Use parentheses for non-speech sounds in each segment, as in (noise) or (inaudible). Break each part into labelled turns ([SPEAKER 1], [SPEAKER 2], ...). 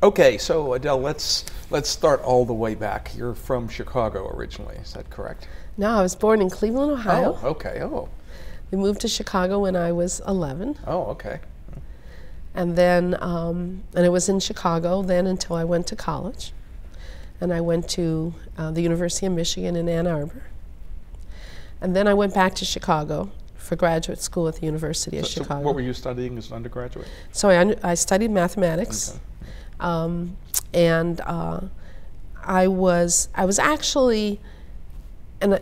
[SPEAKER 1] Okay, so Adele, let's let's start all the way back. You're from Chicago originally, is that correct?
[SPEAKER 2] No, I was born in Cleveland, Ohio.
[SPEAKER 1] Oh, okay. Oh,
[SPEAKER 2] We moved to Chicago when I was 11,
[SPEAKER 1] oh, okay.
[SPEAKER 2] and then um, and I was in Chicago then until I went to college, and I went to uh, the University of Michigan in Ann Arbor, and then I went back to Chicago for graduate school at the University of
[SPEAKER 1] So- so
[SPEAKER 2] Chicago.
[SPEAKER 1] what were you studying as an undergraduate?
[SPEAKER 2] So I, I studied mathematics,
[SPEAKER 1] Okay.
[SPEAKER 2] Um, and uh, I was I was actually, and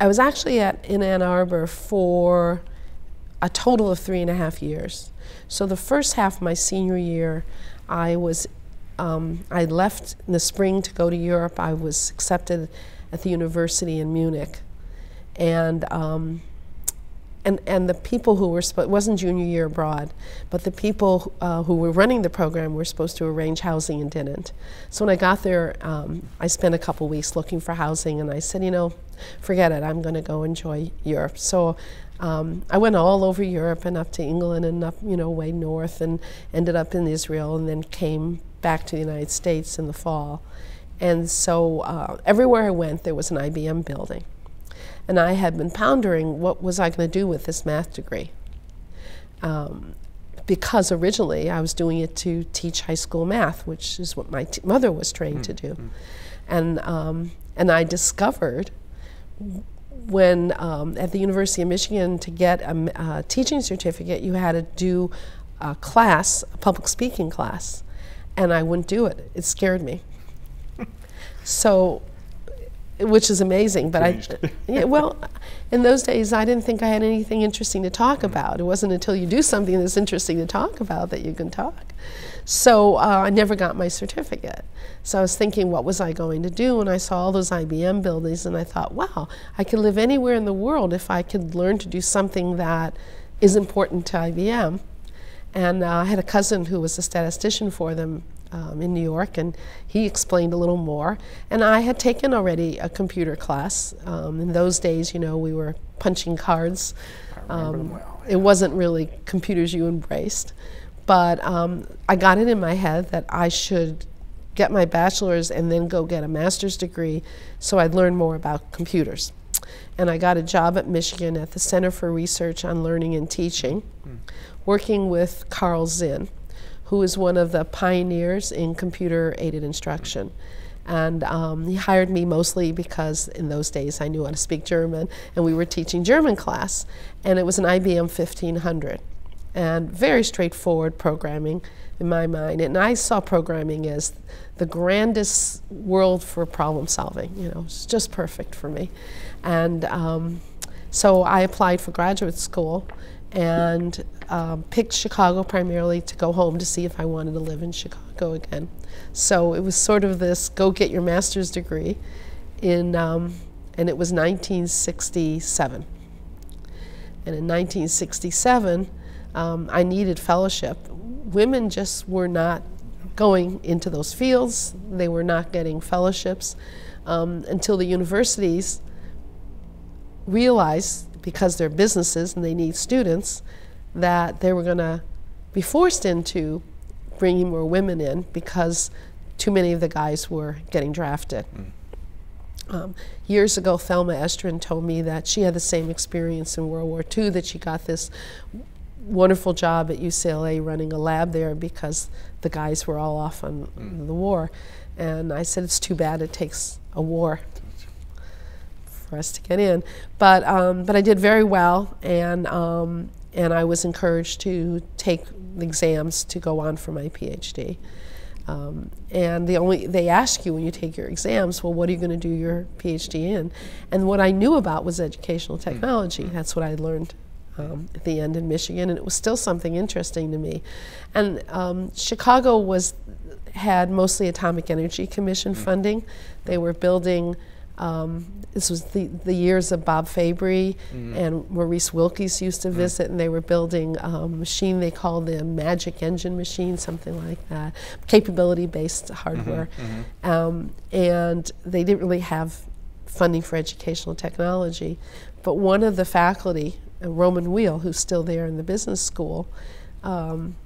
[SPEAKER 2] I was actually at in Ann Arbor for a total of three and a half years. So the first half of my senior year, I was um, I left in the spring to go to Europe. I was accepted at the university in Munich, and um, and and the people who were it wasn't junior year abroad, but the people uh, who were running the program were supposed to arrange housing and didn't. So when I got there, um, I spent a couple weeks looking for housing, and I said, you know, forget it, I'm going to go enjoy Europe. So. Um, I went all over Europe and up to England and up, you know, way north, and ended up in Israel, and then came back to the United States in the fall. And so uh, everywhere I went, there was an IBM building. And I had been pondering what was I going to do with this math degree. Um, because originally I was doing it to teach high school math, which is what my t- mother was trained to do. And, um, and I discovered when um, at the University of Michigan to get a, uh, teaching certificate, you had to do a class, a public speaking class, and I wouldn't do it. It scared me. (laughs) so, which is amazing, but
[SPEAKER 1] Changed.
[SPEAKER 2] I, (laughs) yeah, well, in those days I didn't think I had anything interesting to talk about. It wasn't until you do something that's interesting to talk about that you can talk. So uh, I never got my certificate. So I was thinking, what was I going to do? And I saw all those IBM buildings, and I thought, wow, I could live anywhere in the world if I could learn to do something that is important to IBM. And uh, I had a cousin who was a statistician for them um, in New York, and he explained a little more. And I had taken already a computer class. Um, in those days, you know, we were punching cards.
[SPEAKER 1] I remember them
[SPEAKER 2] Um,
[SPEAKER 1] well.
[SPEAKER 2] It wasn't really computers you embraced. But um, I got it in my head that I should get my bachelor's and then go get a master's degree so I'd learn more about computers. And I got a job at Michigan at the Center for Research on Learning and Teaching, working with Karl Zinn, who is one of the pioneers in computer aided instruction. And um, he hired me mostly because in those days I knew how to speak German, and we were teaching German class. And it was an IBM 1500 and very straightforward programming in my mind. And I saw programming as the grandest world for problem solving. You know, it's just perfect for me. And um, so I applied for graduate school and um, picked Chicago primarily to go home to see if I wanted to live in Chicago again. So it was sort of this go get your master's degree in, um, and it was 1967. And in 1967, um, I needed fellowship. Women just were not going into those fields, they were not getting fellowships um, until the universities realized, because they're businesses and they need students, that they were going to be forced into bringing more women in because too many of the guys were getting drafted. Um, years ago, Thelma Estrin told me that she had the same experience in World War II, that she got this wonderful job at UCLA running a lab there because the guys were all off on the war. And I said, it's too bad it takes a war for us to get in. But, um, but I did very well, and, um, and I was encouraged to take the exams to go on for my PhD. Um, and the only they ask you when you take your exams, well, what are you going to do your PhD in? And what I knew about was educational technology. That's what I learned um, at the end in Michigan, and it was still something interesting to me. And um, Chicago was had mostly Atomic Energy Commission funding. They were building. Um, this was the, the years of Bob Fabry and Maurice Wilkes used to visit, and they were building a machine they called the Magic Engine machine, something like that, capability-based hardware. Um, and they didn't really have funding for educational technology. But one of the faculty, uh, Roman Weil, who's still there in the business school, um,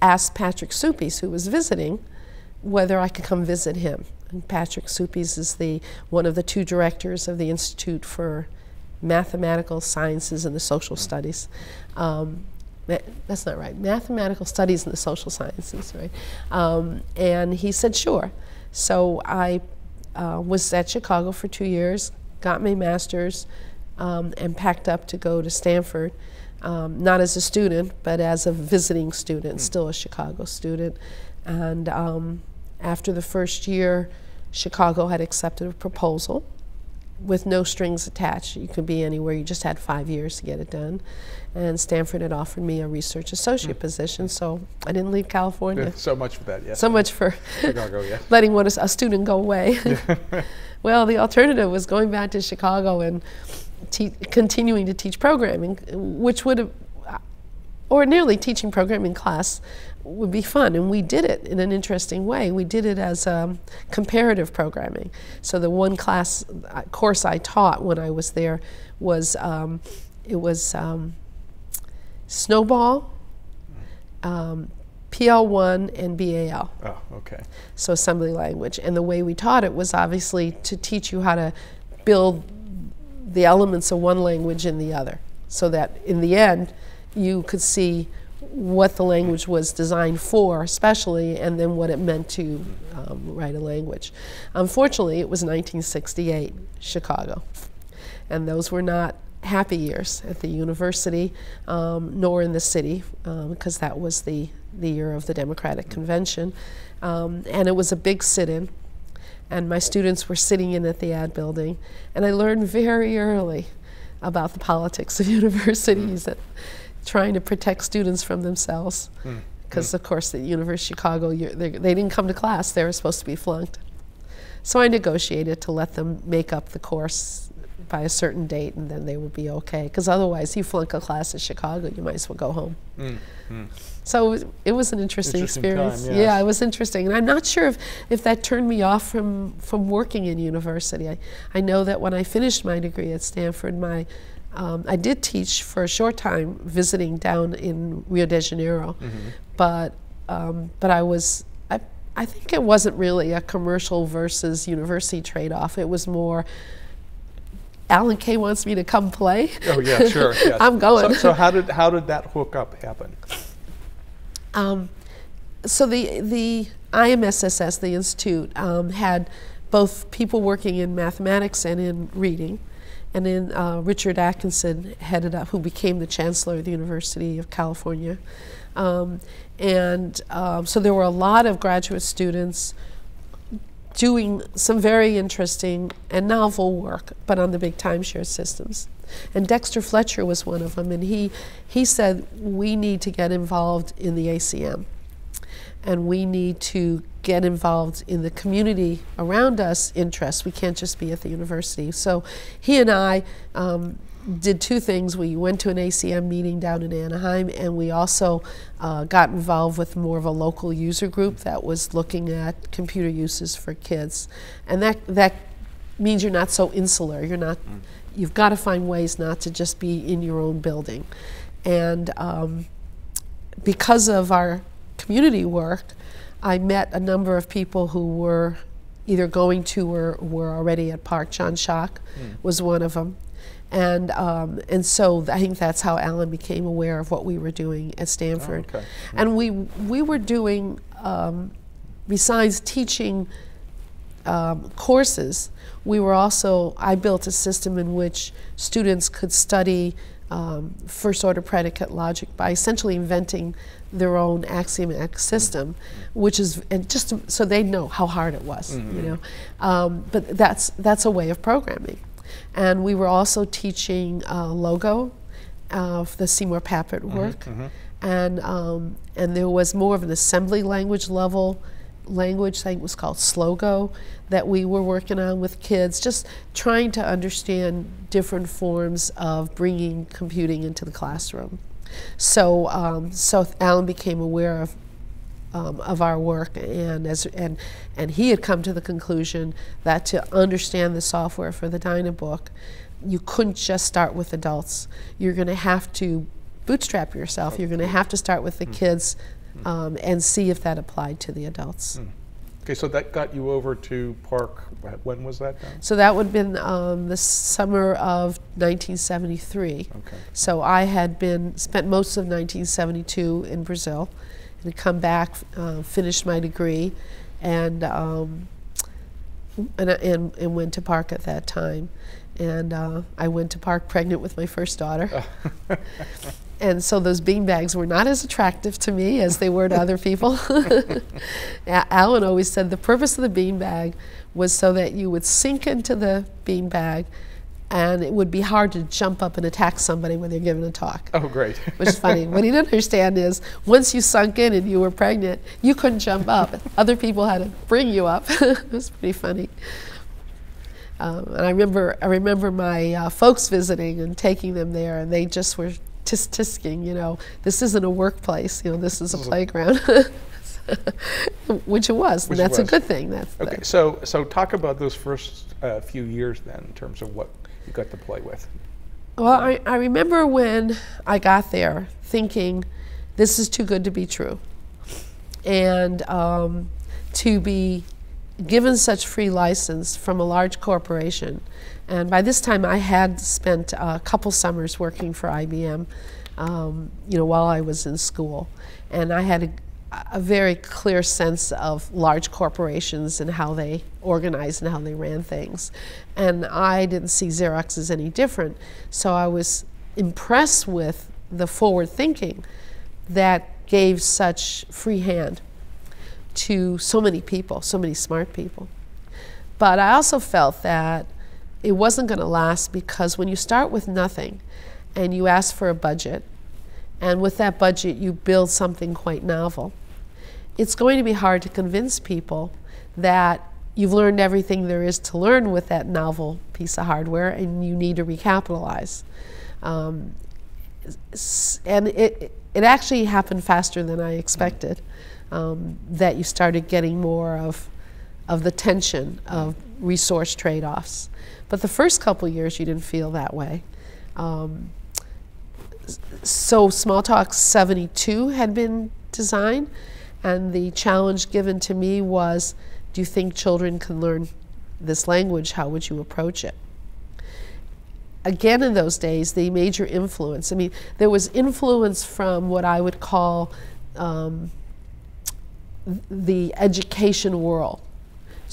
[SPEAKER 2] asked Patrick Suppes, who was visiting, whether I could come visit him. Patrick Suppes is the one of the two directors of the Institute for Mathematical Sciences and the Social Studies. Um, that's not right. Mathematical Studies and the Social Sciences, right? Um, and he said, sure. So I uh, was at Chicago for two years, got my master's, um, and packed up to go to Stanford. Um, not as a student, but as a visiting student, mm. still a Chicago student. And um, after the first year, Chicago had accepted a proposal with no strings attached. You could be anywhere, you just had five years to get it done. And Stanford had offered me a research associate mm. position, so I didn't leave California. (laughs)
[SPEAKER 1] so much for that, yes.
[SPEAKER 2] So much for
[SPEAKER 1] Chicago, yeah. (laughs)
[SPEAKER 2] letting one, a student go away. (laughs) well, the alternative was going back to Chicago and continuing to teach programming, which would have ordinarily teaching programming class would be fun, and we did it in an interesting way. We did it as um, comparative programming. So the one class uh, course I taught when I was there was um, it was um, SNOBOL, um, PL1, and BAL.
[SPEAKER 1] Oh, okay.
[SPEAKER 2] So assembly language, and the way we taught it was obviously to teach you how to build the elements of one language in the other, so that in the end you could see what the language was designed for, especially, and then what it meant to um, write a language. Unfortunately, it was 1968, Chicago, and those were not happy years at the university, um, nor in the city, because um, that was the, the year of the Democratic Convention. Um, and it was a big sit in, and my students were sitting in at the ad building, and I learned very early about the politics of (laughs) universities and trying to protect students from themselves. Because, mm. of course, at University of Chicago, they, they didn't come to class, they were supposed to be flunked. So I negotiated to let them make up the course by a certain date and then they would be okay. Because otherwise, you flunk a class at Chicago, you might as well go home. Mm. Mm. So it was, it was, an interesting, interesting experience. Time, yes. Yeah, it was interesting. And I'm not sure if, if that turned me off from, from working in university. I, I know that when I finished my degree at Stanford, my um, I did teach for a short time, visiting down in Rio de Janeiro, mm -hmm. but um, but I was I, I think it wasn't really a commercial versus university trade-off. It was more. Alan Kay wants me to come play.
[SPEAKER 1] Oh yeah, sure. (laughs) Yes.
[SPEAKER 2] I'm going.
[SPEAKER 1] So, so, how did how did that hook up happen?
[SPEAKER 2] Um, so the the IMSSS, the institute, um, had both people working in mathematics and in reading and then uh, Richard Atkinson headed up, who became the chancellor of the University of California. Um, and um, so there were a lot of graduate students doing some very interesting and novel work, but on the big timeshare systems. And Dexter Fletcher was one of them, and he, he said, we need to get involved in the ACM and we need to get involved in the community around us interests. We can't just be at the university. So he and I um, did two things. We went to an ACM meeting down in Anaheim, and we also uh, got involved with more of a local user group that was looking at computer uses for kids. And that, that means you're not so insular. You're not, mm. you've got to find ways not to just be in your own building. And um, because of our community work, I met a number of people who were either going to or were already at PARC. John Shoch mm. was one of them. And, um, and so I think that's how Alan became aware of what we were doing at Stanford.
[SPEAKER 1] Oh, okay.
[SPEAKER 2] And we, we were doing, um, besides teaching um, courses, we were also, I built a system in which students could study um, first order predicate logic by essentially inventing their own axiomatic system, which is and just to, so they know how hard it was, mm-hmm. you know. Um, but that's that's a way of programming, and we were also teaching uh, logo of the Seymour Papert mm-hmm, work, mm-hmm. and um, and there was more of an assembly language level language thing was called Slogo that we were working on with kids, just trying to understand different forms of bringing computing into the classroom. So, um, so Alan became aware of um, of our work, and as and and he had come to the conclusion that to understand the software for the Dynabook, you couldn't just start with adults. You're going to have to bootstrap yourself. You're going to have to start with the hmm. kids um, and see if that applied to the adults. Mm.
[SPEAKER 1] Okay, so that got you over to PARC. When was that done?
[SPEAKER 2] So that would have been um, the summer of 1973.
[SPEAKER 1] Okay.
[SPEAKER 2] So I had been spent most of 1972 in Brazil, and had come back, uh, finished my degree, and, um, and and and went to PARC at that time, and uh, I went to PARC pregnant with my first daughter. (laughs) and so those bean bags were not as attractive to me as they were to other people. (laughs) Alan always said the purpose of the bean bag was so that you would sink into the bean bag and it would be hard to jump up and attack somebody when they're giving a talk.
[SPEAKER 1] Oh, great. (laughs)
[SPEAKER 2] which is funny. what he didn't understand is once you sunk in and you were pregnant, you couldn't jump up. Other people had to bring you up. (laughs) it was pretty funny. Um, and I remember, I remember my uh, folks visiting and taking them there, and they just were tisk tisking, you know, this isn't a workplace, you know, this is a playground. (laughs) Which it was,
[SPEAKER 1] Which
[SPEAKER 2] and that's
[SPEAKER 1] was.
[SPEAKER 2] a good thing. That's
[SPEAKER 1] Okay, so so talk about those first uh, few years then, in terms of what you got to play with.
[SPEAKER 2] Well, I, I remember when I got there thinking, this is too good to be true. And um, to be given such free license from a large corporation. And by this time, I had spent a couple summers working for IBM, um, you know, while I was in school. And I had a, a very clear sense of large corporations and how they organized and how they ran things. And I didn't see Xerox as any different. So I was impressed with the forward thinking that gave such free hand to so many people, so many smart people. But I also felt that it wasn't going to last because when you start with nothing and you ask for a budget, and with that budget you build something quite novel, it's going to be hard to convince people that you've learned everything there is to learn with that novel piece of hardware and you need to recapitalize. Um, and it, it actually happened faster than I expected. Um, that you started getting more of, of the tension of resource trade-offs. But the first couple years, you didn't feel that way. Um, so Smalltalk 72 had been designed, and the challenge given to me was, do you think children can learn this language? How would you approach it? again in those days the major influence i mean there was influence from what i would call um, the education world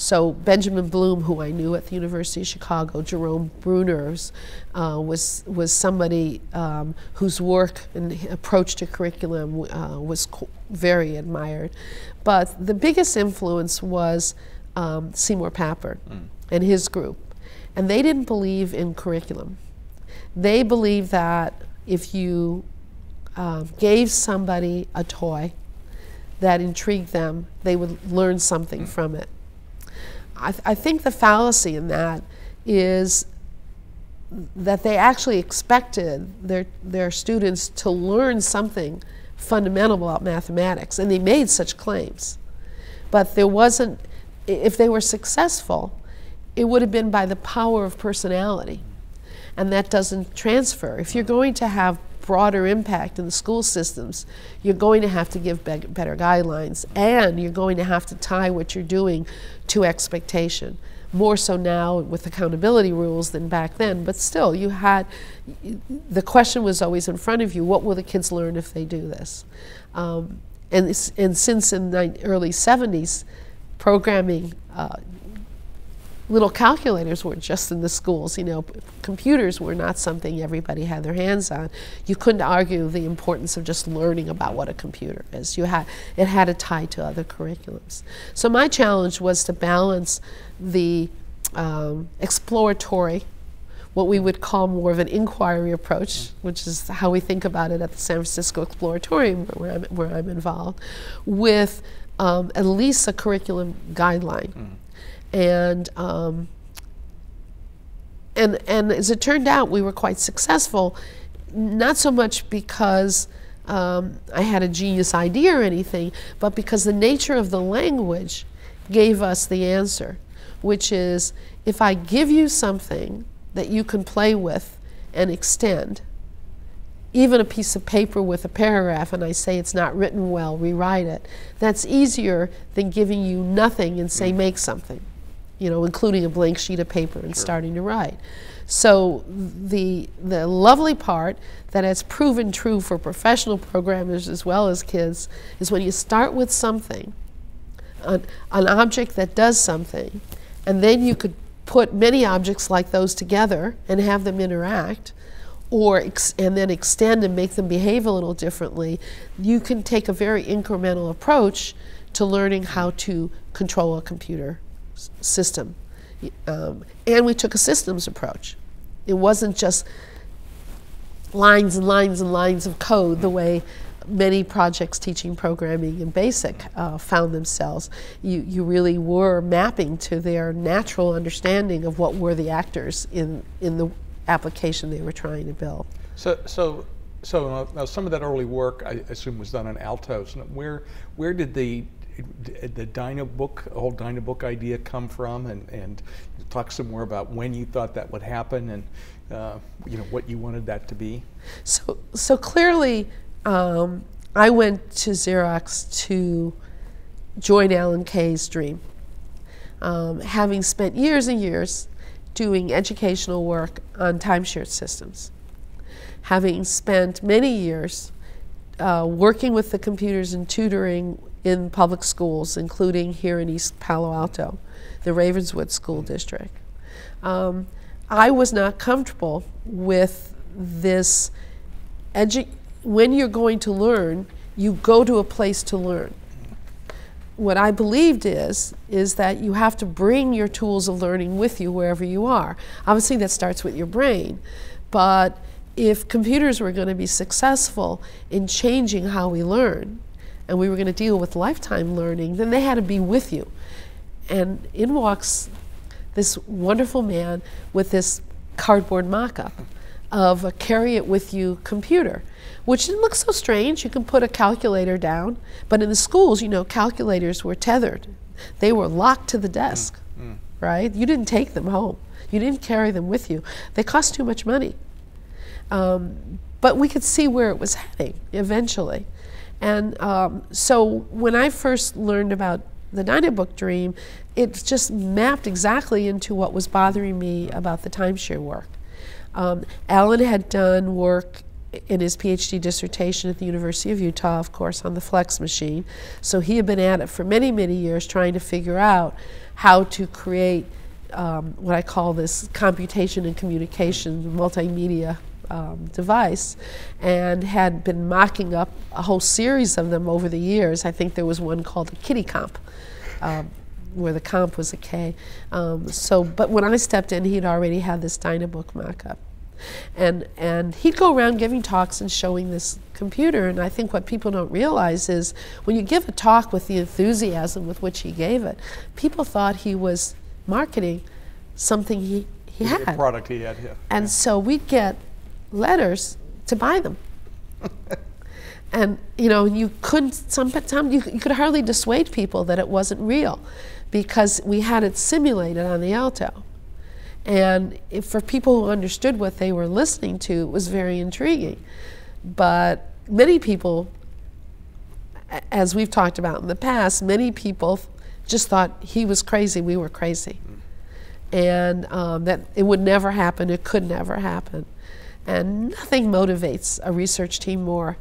[SPEAKER 2] so benjamin bloom who i knew at the university of chicago jerome bruners uh, was, was somebody um, whose work and approach to curriculum uh, was very admired but the biggest influence was um, seymour papert and his group and they didn't believe in curriculum. They believed that if you uh, gave somebody a toy that intrigued them, they would learn something from it. I, th- I think the fallacy in that is that they actually expected their, their students to learn something fundamental about mathematics, and they made such claims. But there wasn't, if they were successful, it would have been by the power of personality. And that doesn't transfer. If you're going to have broader impact in the school systems, you're going to have to give be- better guidelines and you're going to have to tie what you're doing to expectation. More so now with accountability rules than back then, but still, you had the question was always in front of you what will the kids learn if they do this? Um, and, and since in the early 70s, programming uh, little calculators were just in the schools. You know, computers were not something everybody had their hands on. You couldn't argue the importance of just learning about what a computer is. You had it had a tie to other curriculums. So my challenge was to balance the um, exploratory. What we would call more of an inquiry approach, which is how we think about it at the San Francisco Exploratorium, where I'm, where I'm involved, with um, at least a curriculum guideline and um, and and as it turned out, we were quite successful. Not so much because um, I had a genius idea or anything, but because the nature of the language gave us the answer, which is if I give you something that you can play with and extend, even a piece of paper with a paragraph and I say it's not written well, rewrite it. That's easier than giving you nothing and say make something, you know, including a blank sheet of paper and starting to write. So the the lovely part that has proven true for professional programmers as well as kids is when you start with something, an, an object that does something, and then you could put many objects like those together and have them interact or and then extend and make them behave a little differently, you can take a very incremental approach to learning how to control a computer system. Um, and we took a systems approach. It wasn't just lines and lines and lines of code the way many projects teaching programming in BASIC uh, found themselves. You, you really were mapping to their natural understanding of what were the actors in, in the application they were trying to build.
[SPEAKER 1] So, so, so now some of that early work, I assume, was done on Altos. Where, where did the the Dynabook, whole Dynabook idea come from, and and talk some more about when you thought that would happen, and uh, you know what you wanted that to be.
[SPEAKER 2] So, so clearly, um, I went to Xerox to join Alan Kay's dream. Um, having spent years and years doing educational work on timeshare systems, having spent many years uh, working with the computers and tutoring in public schools, including here in East Palo Alto, the Ravenswood School District. Um, I was not comfortable with this when you're going to learn, you go to a place to learn. What I believed is is that you have to bring your tools of learning with you wherever you are. Obviously, that starts with your brain, but if computers were going to be successful in changing how we learn, and we were going to deal with lifetime learning, then they had to be with you. And in walks this wonderful man with this cardboard mock-up of a carry it with you computer which didn't look so strange. You can put a calculator down, but in the schools, you know, calculators were tethered. They were locked to the desk, mm, mm. right? You didn't take them home. You didn't carry them with you. They cost too much money. Um, but we could see where it was heading eventually. And um, so when I first learned about the Dynabook dream, it just mapped exactly into what was bothering me about the timeshare work. Um, Alan had done work in his PhD dissertation at the University of Utah, of course, on the flex machine. So he had been at it for many, many years trying to figure out how to create um, what I call this computation and communication multimedia um, device and had been mocking up a whole series of them over the years. I think there was one called the Kitty Comp. Um, where the comp was a K. Um, so, but when I stepped in, he'd already had this Dynabook mock-up. And, and he'd go around giving talks and showing this computer. And I think what people don't realize is when you give a talk with the enthusiasm with which he gave it, people thought he was marketing something he, he had.
[SPEAKER 1] A product he had, yeah.
[SPEAKER 2] And
[SPEAKER 1] yeah.
[SPEAKER 2] so we'd get letters to buy them. (laughs) and you know, you couldn't, sometimes you, you could hardly dissuade people that it wasn't real because we had it simulated on the Alto. And if, for people who understood what they were listening to, it was very intriguing. But many people, as we've talked about in the past, many people just thought he was crazy, we were crazy. And um, that it would never happen, it could never happen. And nothing motivates a research team more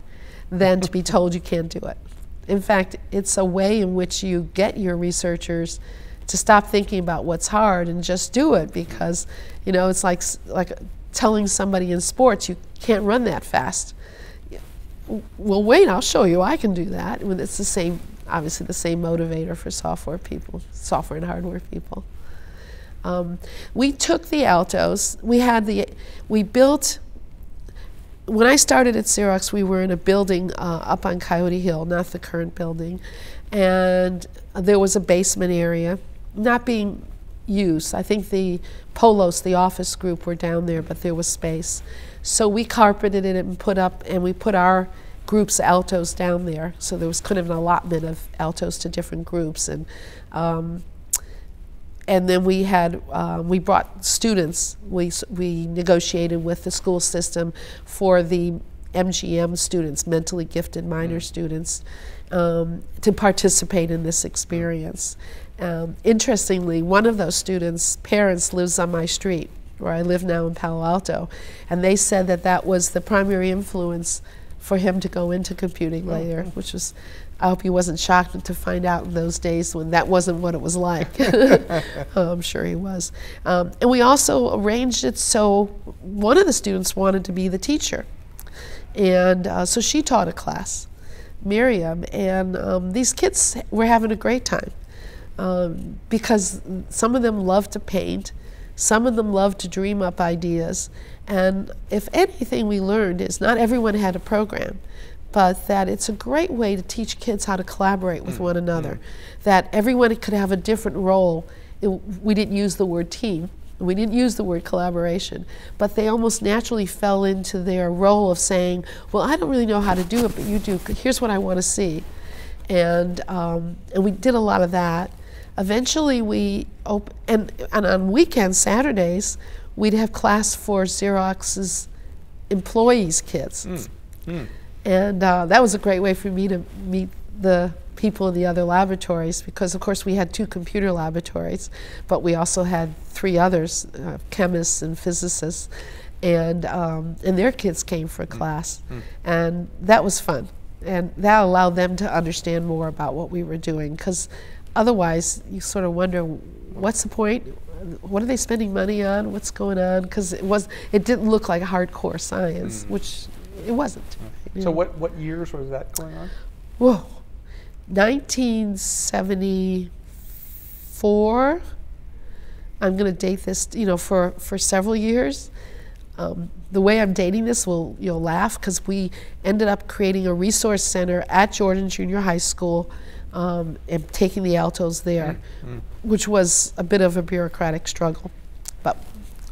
[SPEAKER 2] than to be (laughs) told you can't do it. In fact, it's a way in which you get your researchers to stop thinking about what's hard and just do it because you know it's like like telling somebody in sports you can't run that fast. Well wait i'll show you i can do that. When it's the same obviously the same motivator for software people software and hardware people. Um, we took the altos. We had the we built when I started at Xerox, we were in a building uh, up on Coyote Hill, not the current building, and there was a basement area not being used. I think the Polos, the office group, were down there, but there was space. So we carpeted it and put up, and we put our groups altos down there. So there was kind of an allotment of altos to different groups, and um, and then we had uh, we brought students. We we negotiated with the school system for the MGM students, mentally gifted minor students, um, to participate in this experience. Um, interestingly, one of those students' parents lives on my street, where I live now in Palo Alto, and they said that that was the primary influence for him to go into computing later, which was, I hope he wasn't shocked to find out in those days when that wasn't what it was like. (laughs) (laughs) I'm sure he was. Um, and we also arranged it so one of the students wanted to be the teacher. And uh, so she taught a class, Miriam, and um, these kids were having a great time um, because some of them love to paint, some of them love to dream up ideas. And if anything we learned is not everyone had a program, but that it's a great way to teach kids how to collaborate with mm. one another, mm. that everyone could have a different role. It, we didn't use the word team, we didn't use the word collaboration, but they almost naturally fell into their role of saying, Well, I don't really know how to do it, but you do. Here's what I want to see. And, um, and we did a lot of that. Eventually, we op- and, and on weekends, Saturdays, we'd have class for Xerox's employees' kids. Mm. Mm. And uh, that was a great way for me to meet the people in the other laboratories because, of course, we had two computer laboratories, but we also had three others uh, chemists and physicists. And, um, and their kids came for mm. class. Mm. And that was fun. And that allowed them to understand more about what we were doing because otherwise you sort of wonder what's the point? What are they spending money on? What's going on? Because it was it didn't look like hardcore science, mm. which it wasn't.
[SPEAKER 1] So what what years was that going on?
[SPEAKER 2] Whoa, 1974. I'm going to date this, you know, for for several years. Um, the way I'm dating this will you'll laugh because we ended up creating a resource center at Jordan Junior High School um, and taking the altos there, mm. which was a bit of a bureaucratic struggle. But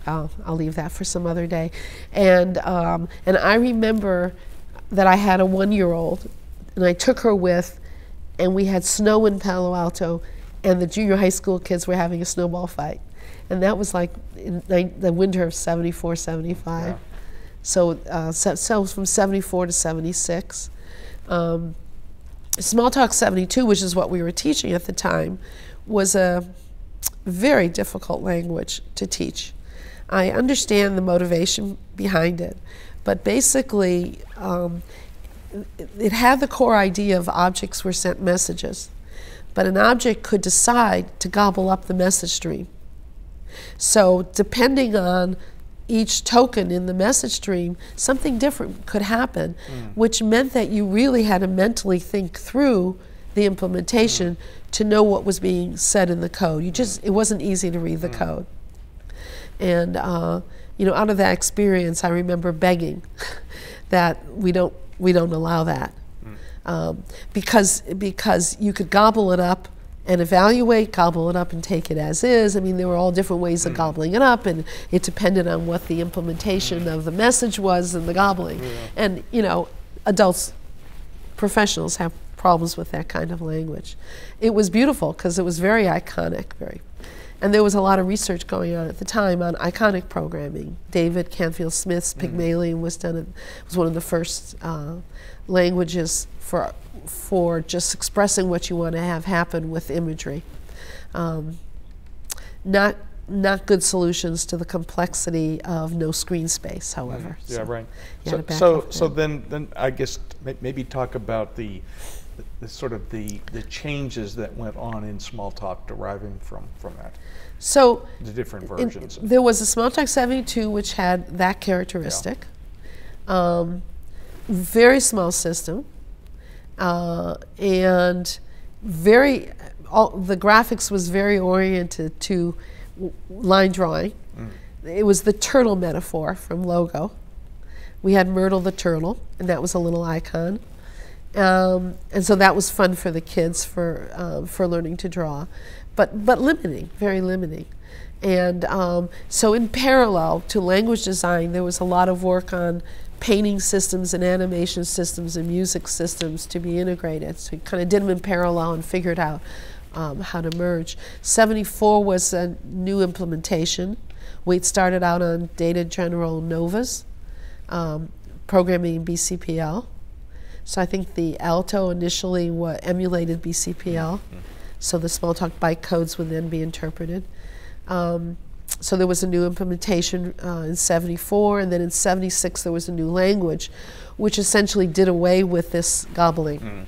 [SPEAKER 2] I'll, I'll leave that for some other day. And, um, and I remember that I had a one year old, and I took her with, and we had snow in Palo Alto, and the junior high school kids were having a snowball fight. And that was like in the winter of 74, 75. Yeah. So, uh, so, so from 74 to 76. Um, Smalltalk 72, which is what we were teaching at the time, was a very difficult language to teach. I understand the motivation behind it, but basically, um, it had the core idea of objects were sent messages, but an object could decide to gobble up the message stream. So, depending on each token in the message stream, something different could happen, mm. which meant that you really had to mentally think through the implementation mm. to know what was being said in the code. You just it wasn't easy to read the mm. code, and uh, you know, out of that experience, I remember begging (laughs) that we don't we don't allow that mm. um, because because you could gobble it up and evaluate, gobble it up and take it as is. I mean, there were all different ways of mm. gobbling it up, and it depended on what the implementation of the message was and the gobbling. Yeah. And, you know, adults, professionals have problems with that kind of language. It was beautiful because it was very iconic, very. And there was a lot of research going on at the time on iconic programming. David Canfield Smith's mm. Pygmalion was done. was one of the first uh, languages for for just expressing what you want to have happen with imagery. Um, not not good solutions to the complexity of no screen space, however.
[SPEAKER 1] Mm, yeah, so right. So, so, so then, then I guess maybe talk about the, the, the, sort of the, the changes that went on in Smalltalk deriving from, from that.
[SPEAKER 2] So
[SPEAKER 1] the different versions.
[SPEAKER 2] In, there was a Smalltalk 72 which had that characteristic. Yeah. Um, very small system uh, and very all, the graphics was very oriented to line drawing. Mm. It was the turtle metaphor from logo. We had Myrtle the turtle, and that was a little icon. Um, and so that was fun for the kids for um, for learning to draw, but but limiting, very limiting. And um, so in parallel to language design, there was a lot of work on painting systems and animation systems and music systems to be integrated. So we kind of did them in parallel and figured out um, how to merge. 74 was a new implementation. We'd started out on Data General Novas. Um, programming in BCPL. So I think the Alto initially emulated BCPL. So the Smalltalk byte codes would then be interpreted. Um, so there was a new implementation uh, in 74, and then in 76 there was a new language, which essentially did away with this gobbling.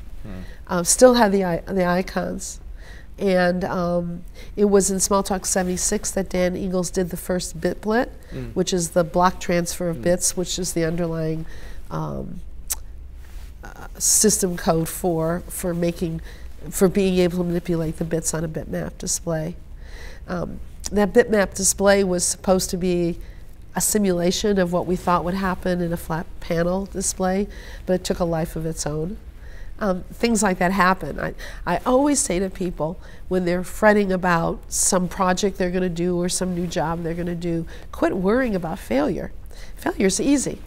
[SPEAKER 2] Uh, still had the, the icons. And um, it was in Smalltalk 76 that Dan Ingalls did the first bitblit, which is the block transfer of bits, which is the underlying um, system code for, for making, for being able to manipulate the bits on a bitmap display. Um, that bitmap display was supposed to be a simulation of what we thought would happen in a flat panel display, but it took a life of its own. Um, things like that happen. I, I always say to people when they're fretting about some project they're going to do or some new job they're going to do, quit worrying about failure. Failure's easy.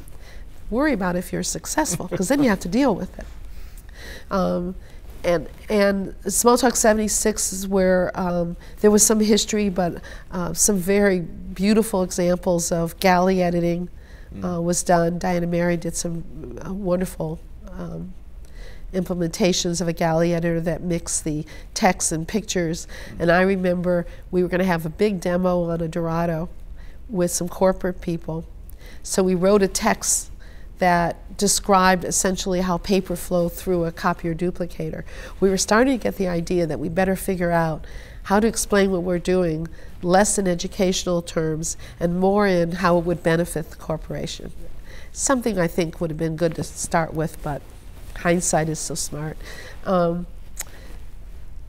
[SPEAKER 2] Worry about if you're successful, because then you have to deal with it. Um, and and Smalltalk 76 is where um, there was some history, but uh, some very beautiful examples of galley editing uh, was done. Diana Merry did some uh, wonderful um, implementations of a galley editor that mixed the text and pictures. And I remember we were going to have a big demo on a Dorado with some corporate people. So we wrote a text that described essentially how paper flowed through a copier duplicator. We were starting to get the idea that we better figure out how to explain what we're doing less in educational terms and more in how it would benefit the corporation. Something I think would have been good to start with, but hindsight is so smart. Um,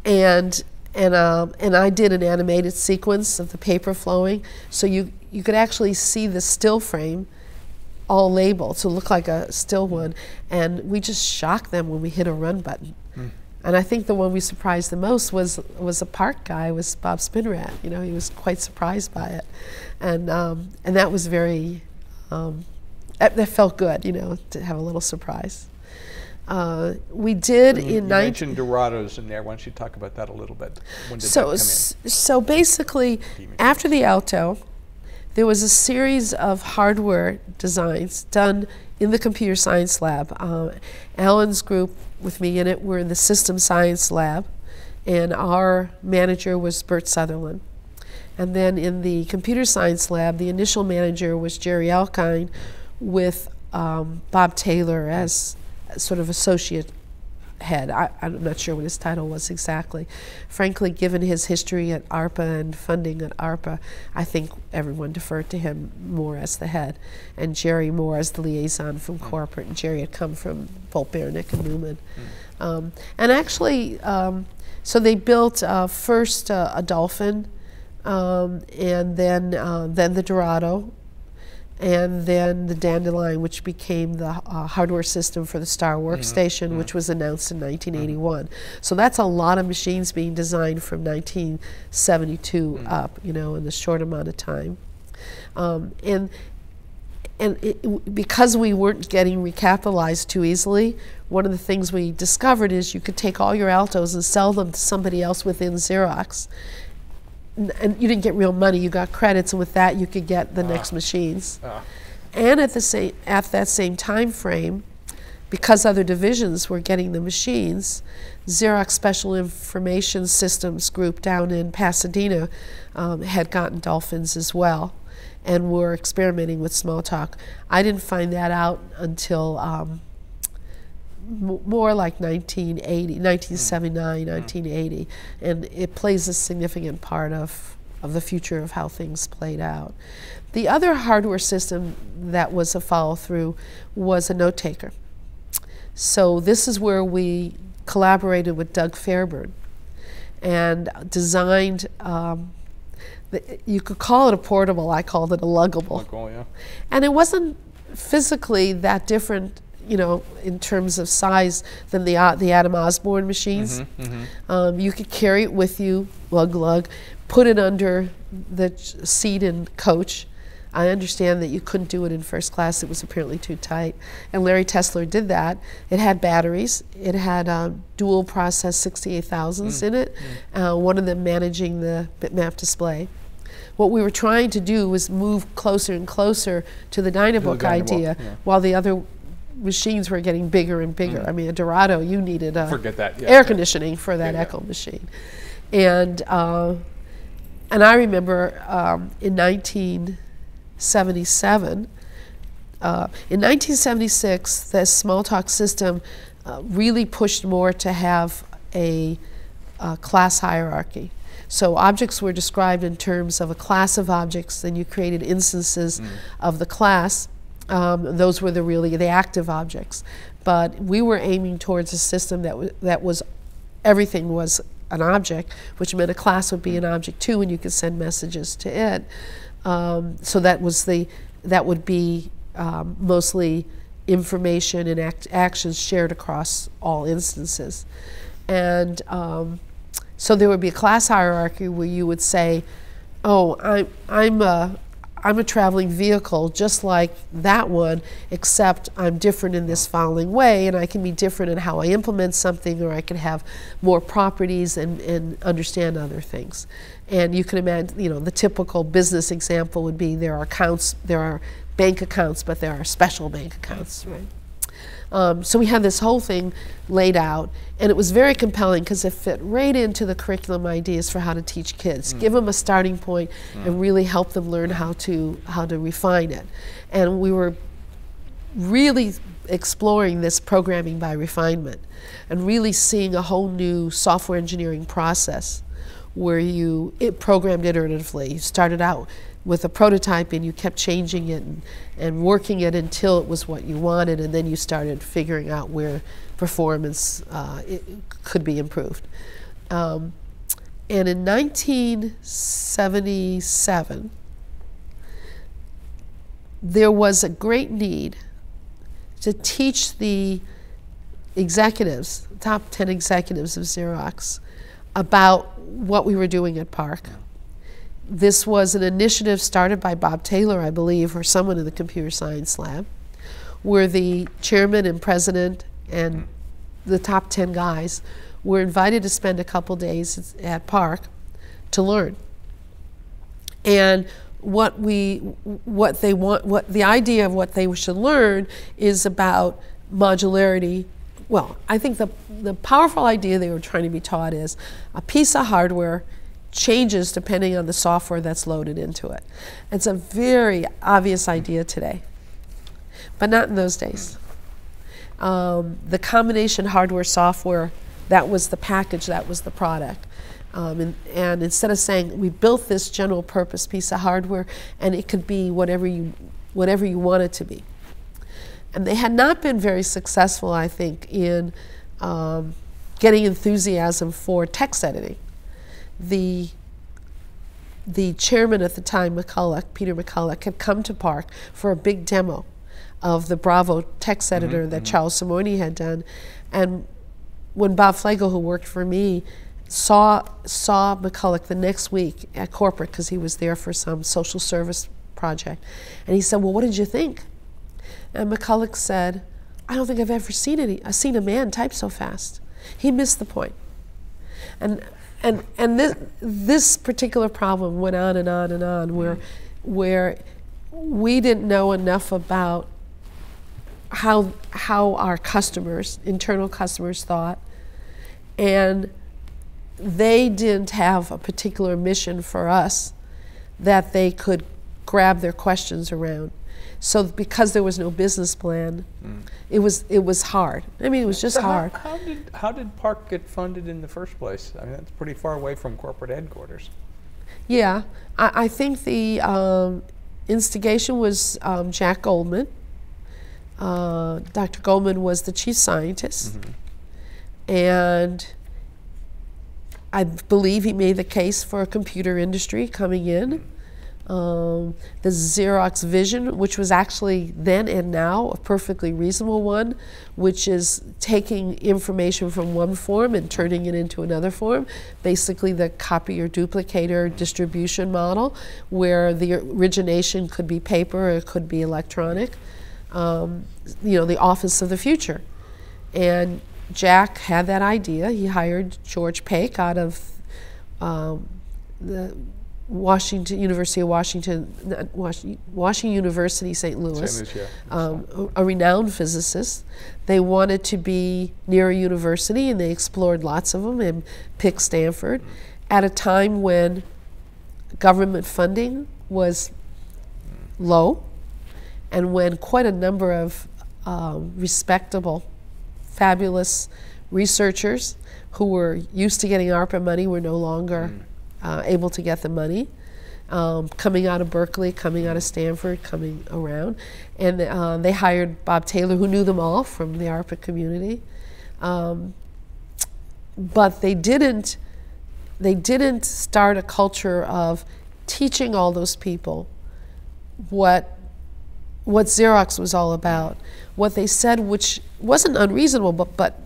[SPEAKER 2] and and um, and I did an animated sequence of the paper flowing, so you you could actually see the still frame all labeled to look like a still one, and we just shocked them when we hit a run button. And I think the one we surprised the most was was a PARC guy, was Bob Spinrad. You know, he was quite surprised by it, and um, and that was very um, that, that felt good. You know, to have a little surprise. Uh, we did
[SPEAKER 1] You
[SPEAKER 2] in 19-
[SPEAKER 1] mentioned Dorados in there. Why don't you talk about that a little bit? When did
[SPEAKER 2] so,
[SPEAKER 1] that come
[SPEAKER 2] s- so basically, after the Alto, there was a series of hardware designs done in the computer science lab. Uh, Alan's group with me in it were in the system science lab, and our manager was Bert Sutherland. And then in the computer science lab, the initial manager was Jerry Elkind, with um, Bob Taylor as sort of associate head. I, I'm not sure what his title was exactly. Frankly, given his history at ARPA and funding at ARPA, I think everyone deferred to him more as the head, and Jerry more as the liaison from corporate. And Jerry had come from Bolt Beranek and Newman. Um, and actually, um, so they built uh, first uh, a Dolphin, um, and then uh, then the Dorado, and then the Dandelion, which became the uh, hardware system for the Star Workstation, which was announced in 1981. So that's a lot of machines being designed from 1972 up, you know, in the short amount of time. Um, and and it, because we weren't getting recapitalized too easily, one of the things we discovered is you could take all your altos and sell them to somebody else within Xerox. And you didn't get real money, you got credits, and with that you could get the next machines.
[SPEAKER 1] Ah.
[SPEAKER 2] And at the same at that same time frame, because other divisions were getting the machines, Xerox Special Information Systems Group down in Pasadena um, had gotten Dolphins as well, and were experimenting with Smalltalk. I didn't find that out until um, more like 1980, 1979, 1980, and it plays a significant part of, of the future of how things played out. The other hardware system that was a follow through was a note taker. So this is where we collaborated with Doug Fairbairn and designed. Um, the, you could call it a portable. I called it a luggable
[SPEAKER 1] oh, yeah.
[SPEAKER 2] and it wasn't physically that different, you know, in terms of size than the uh, the Adam Osborne machines. Um, you could carry it with you, lug lug, put it under the ch- seat in coach. I understand that you couldn't do it in first class; it was apparently too tight. And Larry Tesler did that. It had batteries. It had um, dual process 68000s in it. Uh, one of them managing the bitmap display what we were trying to do was move closer and closer to the Dynabook
[SPEAKER 1] Dynabook,
[SPEAKER 2] idea,
[SPEAKER 1] yeah.
[SPEAKER 2] while the other machines were getting bigger and bigger. I mean, a Dorado, you needed a
[SPEAKER 1] Forget that, yeah.
[SPEAKER 2] air conditioning for that
[SPEAKER 1] Yeah.
[SPEAKER 2] Echo machine, and uh, and I remember um, in 1977. Uh, in 1976, the Smalltalk system uh, really pushed more to have a, uh class hierarchy. So objects were described in terms of a class of objects, then you created instances of the class. Um, those were the really the active objects. But we were aiming towards a system that, that was everything was an object, which meant a class would be an object too, and you could send messages to it. Um, so that was the that would be um, mostly information and act, actions shared across all instances, and um, so there would be a class hierarchy where you would say, "Oh, I'm I'm a I'm a traveling vehicle just like that one, except I'm different in this following way, and I can be different in how I implement something, or I can have more properties and, and understand other things. And you can imagine, you know, the typical business example would be there are accounts, there are bank accounts, but there are special bank accounts, right? Um, so we had this whole thing laid out, and it was very compelling because it fit right into the curriculum ideas for how to teach kids. Give them a starting point and really help them learn how to how to refine it. And we were really exploring this programming by refinement, and really seeing a whole new software engineering process where you it programmed iteratively. You started out with a prototype and you kept changing it and, and working it until it was what you wanted, and then you started figuring out where performance uh, could be improved. Um, and in 1977, there was a great need to teach the executives, top 10 executives of Xerox, about what we were doing at PARC. This was an initiative started by Bob Taylor, I believe, or someone in the computer science lab, where the chairman and president and the top 10 guys were invited to spend a couple days at PARC to learn. And what we what they want what the idea of what they should learn is about modularity well i think the the powerful idea they were trying to be taught is a piece of hardware changes depending on the software that's loaded into it. It's a very obvious idea today but not in those days. Um, the combination hardware software that was the package that was the product. Um, and, and instead of saying we built this general purpose piece of hardware and it could be whatever you whatever you want it to be. And they had not been very successful i think in um, getting enthusiasm for text editing the the chairman at the time, McColough, Peter McColough, had come to PARC for a big demo of the Bravo text mm-hmm, editor that mm-hmm. Charles Simonyi had done. And when Bob Flegal, who worked for me, saw saw McColough the next week at corporate because he was there for some social service project, and he said, "Well, what did you think?" And McColough said, "I don't think I've ever seen any. I've seen a man type so fast." He missed the point, and and and this this particular problem went on and on and on, where mm-hmm. where we didn't know enough about how how our customers, internal customers, thought, and they didn't have a particular mission for us that they could grab their questions around. So because there was no business plan, it was it was hard. I mean, it was just
[SPEAKER 1] So
[SPEAKER 2] hard.
[SPEAKER 1] How, did how did PARC get funded in the first place? I mean, that's pretty far away from corporate headquarters.
[SPEAKER 2] Yeah, I, I think the um, instigation was um, Jack Goldman. Uh, Dr. Goldman was the chief scientist, and I believe he made the case for a computer industry coming in. Um, the Xerox vision, which was actually then and now a perfectly reasonable one, which is taking information from one form and turning it into another form, basically the copier duplicator distribution model, where the origination could be paper or it could be electronic. Um, you know, the office of the future. And Jack had that idea. He hired George Pake out of um, the Washington University of Washington, Washington, University, St. Louis,
[SPEAKER 1] St. Louis, yeah.
[SPEAKER 2] um, a, renowned physicist. They wanted to be near a university, and they explored lots of them and picked Stanford at a time when government funding was low, and when quite a number of um, respectable, fabulous researchers who were used to getting ARPA money were no longer uh, able to get the money. Um, coming out of Berkeley, coming out of Stanford, coming around. And uh, they hired Bob Taylor, who knew them all from the ARPA community. Um, but they didn't, they didn't start a culture of teaching all those people what, what Xerox was all about. What they said, which wasn't unreasonable, but, but,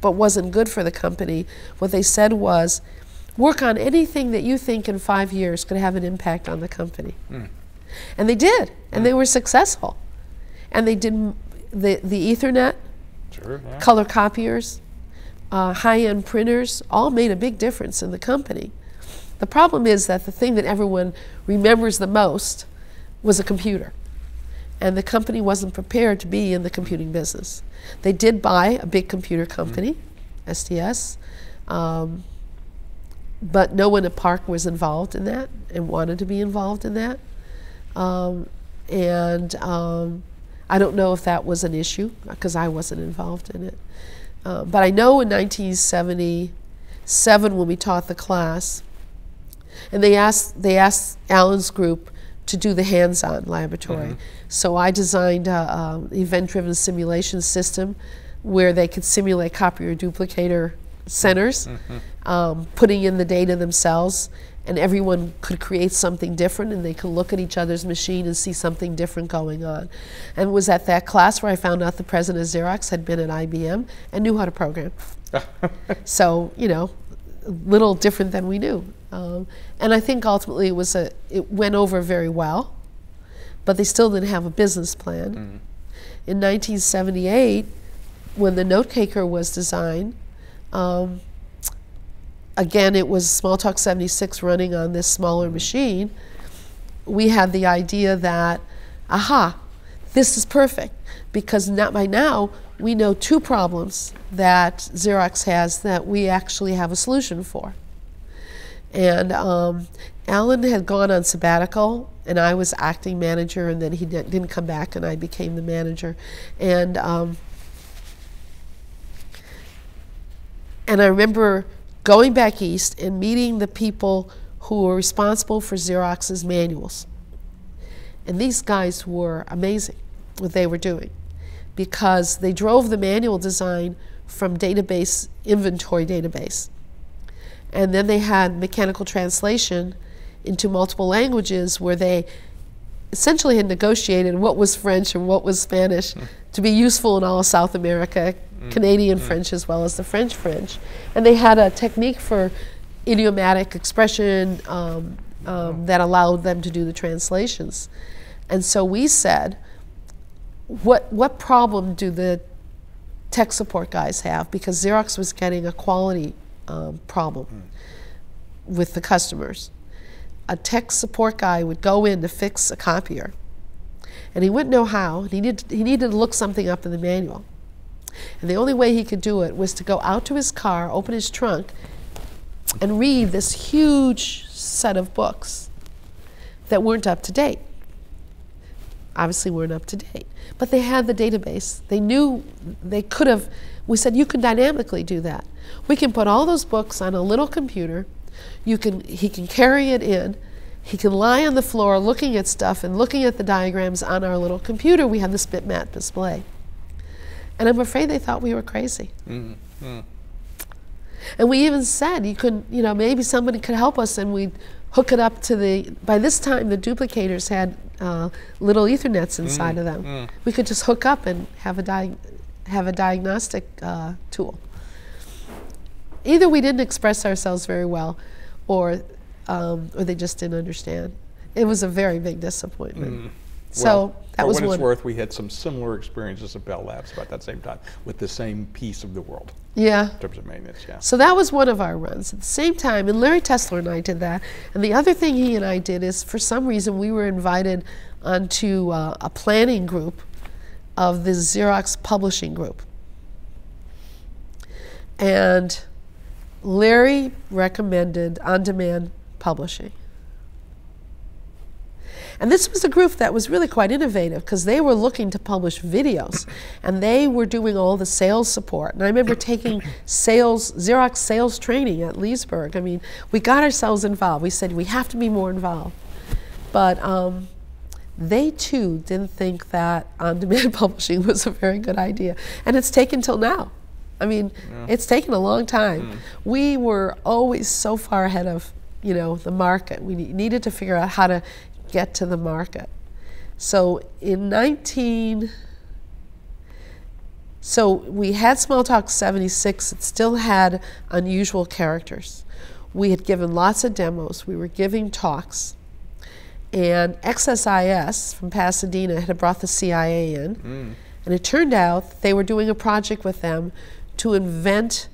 [SPEAKER 2] but wasn't good for the company, what they said was, work on anything that you think in five years could have an impact on the company. And they did, and they were successful. And they did the, the Ethernet,
[SPEAKER 1] Sure. Yeah.
[SPEAKER 2] color copiers, uh, high end printers, all made a big difference in the company. The problem is that the thing that everyone remembers the most was a computer. And the company wasn't prepared to be in the computing business. They did buy a big computer company, SDS, um, but no one at PARC was involved in that and wanted to be involved in that. Um, and um, I don't know if that was an issue because I wasn't involved in it. Uh, but I know in 1977 when we taught the class, and they asked they asked Alan's group to do the hands-on laboratory. So I designed an event-driven simulation system where they could simulate copier duplicator centers, um, putting in the data themselves, and everyone could create something different, and they could look at each other's machine and see something different going on. And it was at that class where I found out the president of Xerox had been at IBM and knew how to program. (laughs) so you know, a little different than we knew. Um, and I think ultimately it was a it went over very well, but they still didn't have a business plan. In 1978, when the note taker was designed, um, again it was Smalltalk 76 running on this smaller machine. We had the idea that, aha, this is perfect because not by now we know two problems that Xerox has that we actually have a solution for. And um, Alan had gone on sabbatical, and I was acting manager, and then he di- didn't come back, and I became the manager. And um, and I remember going back east and meeting the people who were responsible for Xerox's manuals. And these guys were amazing what they were doing because they drove the manual design from database inventory database. And then they had mechanical translation into multiple languages where they essentially had negotiated what was French and what was Spanish hmm. to be useful in all of South America, Canadian French as well as the French French. And they had a technique for idiomatic expression um, um, that allowed them to do the translations. And so we said, what, what problem do the tech support guys have? Because Xerox was getting a quality um, problem with the customers. A tech support guy would go in to fix a copier, and he wouldn't know how. He needed, he needed to look something up in the manual. And the only way he could do it was to go out to his car, open his trunk, and read this huge set of books that weren't up to date. Obviously, weren't up to date. But they had the database. They knew they could have. We said, you can dynamically do that. We can put all those books on a little computer. You can, he can carry it in. He can lie on the floor looking at stuff and looking at the diagrams on our little computer. We have this bitmap display. And I'm afraid they thought we were crazy. And we even said you could, you know, maybe somebody could help us, and we'd hook it up to the. By this time, the duplicators had uh, little Ethernets inside of them. We could just hook up and have a di- have a diagnostic uh, tool. Either we didn't express ourselves very well, or um, or they just didn't understand. It was a very big disappointment. So
[SPEAKER 1] Well,
[SPEAKER 2] that
[SPEAKER 1] for
[SPEAKER 2] was
[SPEAKER 1] what
[SPEAKER 2] one.
[SPEAKER 1] it's worth, we had some similar experiences at Bell Labs about that same time with the same piece of the world
[SPEAKER 2] Yeah.
[SPEAKER 1] in terms of maintenance. Yeah.
[SPEAKER 2] So that was one of our runs. At the same time, and Larry Tesler and I did that. And the other thing he and I did is, for some reason, we were invited onto uh, a planning group of the Xerox Publishing Group. And Larry recommended on demand publishing. And this was a group that was really quite innovative because they were looking to publish videos and they were doing all the sales support. And I remember taking sales, Xerox sales training at Leesburg. I mean, we got ourselves involved. We said we have to be more involved. But um, they too didn't think that on demand (laughs) publishing was a very good idea. And it's taken till now. I mean, it's taken a long time. We were always so far ahead of, you know, the market. We needed to figure out how to get to the market. So in 19 so we had Smalltalk 76. It still had unusual characters. We had given lots of demos. We were giving talks. And XSIS from Pasadena had brought the CIA in. And it turned out they were doing a project with them to invent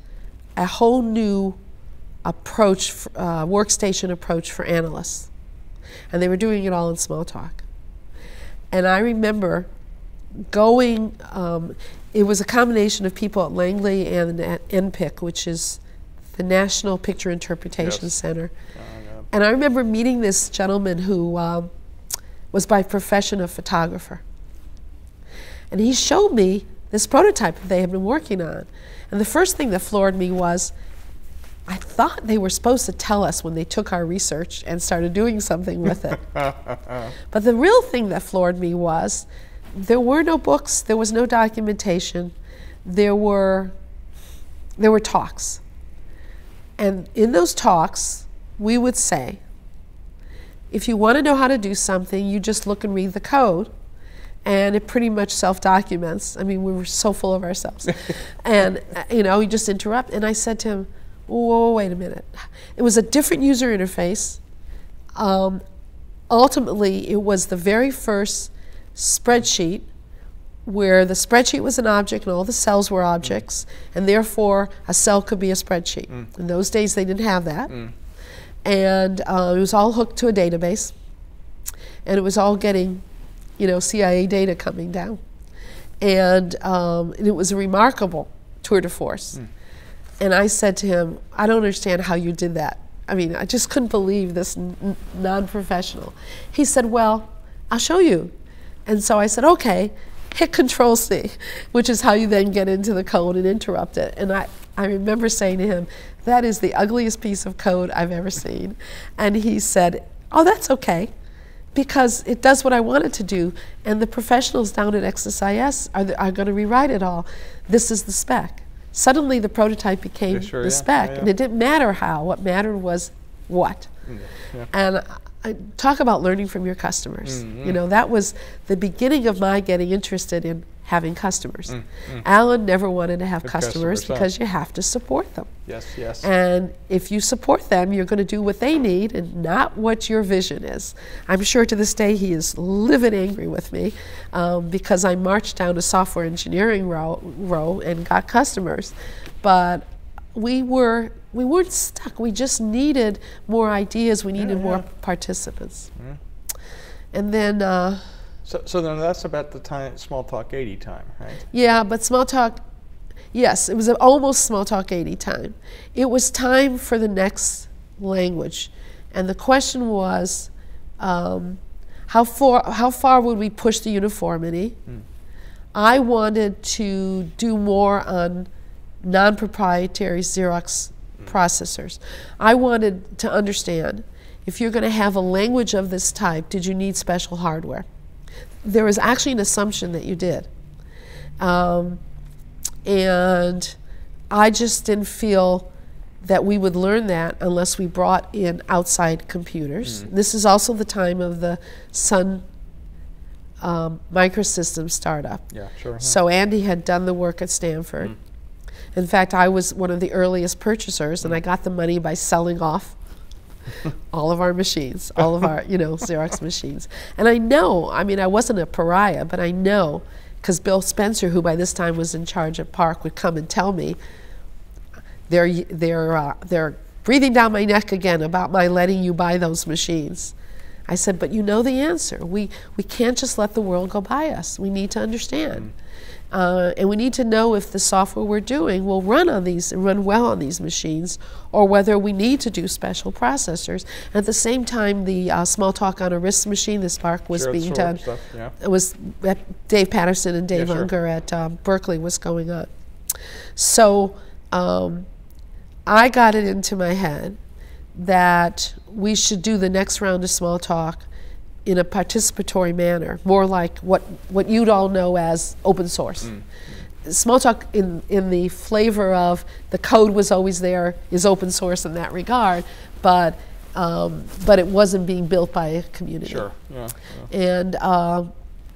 [SPEAKER 2] a whole new approach, uh, workstation approach for analysts. And they were doing it all in Smalltalk. And I remember going, um, it was a combination of people at Langley and at NPIC, which is the National Picture Interpretation
[SPEAKER 1] Yes.
[SPEAKER 2] Center.
[SPEAKER 1] Uh, yeah.
[SPEAKER 2] And I remember meeting this gentleman who um, was by profession a photographer. And he showed me this prototype that they had been working on. And the first thing that floored me was I thought they were supposed to tell us when they took our research and started doing something with it. (laughs) but the real thing that floored me was there were no books, there was no documentation, there were there were talks. And in those talks, we would say, if you want to know how to do something, you just look and read the code. And it pretty much self documents. I mean, we were so full of ourselves. (laughs) and, uh, you know, you just interrupt. And I said to him, Whoa, wait a minute. It was a different user interface. Um, ultimately, it was the very first spreadsheet where the spreadsheet was an object and all the cells were objects, and therefore a cell could be a spreadsheet. In those days, they didn't have that. And uh, it was all hooked to a database, and it was all getting, you know, CIA data coming down. And, um, and it was a remarkable tour de force. And I said to him, I don't understand how you did that. I mean, I just couldn't believe this non professional. He said, Well, I'll show you. And so I said, Okay, hit Control C, which is how you then get into the code and interrupt it. And I, I remember saying to him, That is the ugliest piece of code I've ever seen. And he said, Oh, that's okay because it does what I want it to do, and the professionals down at XSIS are, are going to rewrite it all. This is the spec. Suddenly, the prototype became
[SPEAKER 1] sure,
[SPEAKER 2] the
[SPEAKER 1] yeah,
[SPEAKER 2] spec,
[SPEAKER 1] yeah,
[SPEAKER 2] and it didn't matter how. What mattered was what.
[SPEAKER 1] yeah.
[SPEAKER 2] And I, talk about learning from your customers.
[SPEAKER 1] Mm-hmm.
[SPEAKER 2] You know, that was the beginning of my getting interested in having customers.
[SPEAKER 1] Mm,
[SPEAKER 2] Alan never wanted to have customers
[SPEAKER 1] customers,
[SPEAKER 2] because you have to support them.
[SPEAKER 1] Yes, yes.
[SPEAKER 2] And if you support them, you're going to do what they need and not what your vision is. I'm sure to this day he is livid angry with me um, because I marched down a software engineering row, row and got customers. But we were we weren't stuck. We just needed more ideas. We needed more
[SPEAKER 1] yeah.
[SPEAKER 2] participants. And then, uh,
[SPEAKER 1] so, so then that's about the time, Smalltalk 80 time, right?
[SPEAKER 2] yeah, but Smalltalk, yes, it was almost Smalltalk 80 time. It was time for the next language. And the question was um, how, far, how far would we push the uniformity? I wanted to do more on non proprietary Xerox processors. I wanted to understand if you're going to have a language of this type, did you need special hardware? There was actually an assumption that you did. Um, and I just didn't feel that we would learn that unless we brought in outside computers. This is also the time of the Sun um, Microsystems startup.
[SPEAKER 1] Yeah, sure. huh.
[SPEAKER 2] So Andy had done the work at Stanford. In fact, I was one of the earliest purchasers, and I got the money by selling off (laughs) all of our machines, all of our, you know, (laughs) Xerox machines. And I know, I mean, I wasn't a pariah, but I know, because Bill Spencer, who by this time was in charge of PARC, would come and tell me, they're, they're, uh, they're breathing down my neck again about my letting you buy those machines. I said, but you know the answer. We, we can't just let the world go by us. We need to understand. Mm. Uh, and we need to know if the software we're doing will run on these and run well on these machines, or whether we need to do special processors. And at the same time, the uh, Smalltalk on a RISC machine, this Spark was being done.
[SPEAKER 1] Stuff, yeah.
[SPEAKER 2] It was Dave Patterson and Dave
[SPEAKER 1] yeah, sure.
[SPEAKER 2] Ungar at um, Berkeley was going on. So um, I got it into my head that we should do the next round of Smalltalk in a participatory manner, more like what, what you'd all know as open source. Mm. Smalltalk in, in the flavor of the code was always there is open source in that regard, but, um, but it wasn't being built by a community.
[SPEAKER 1] Sure, yeah. yeah.
[SPEAKER 2] And uh,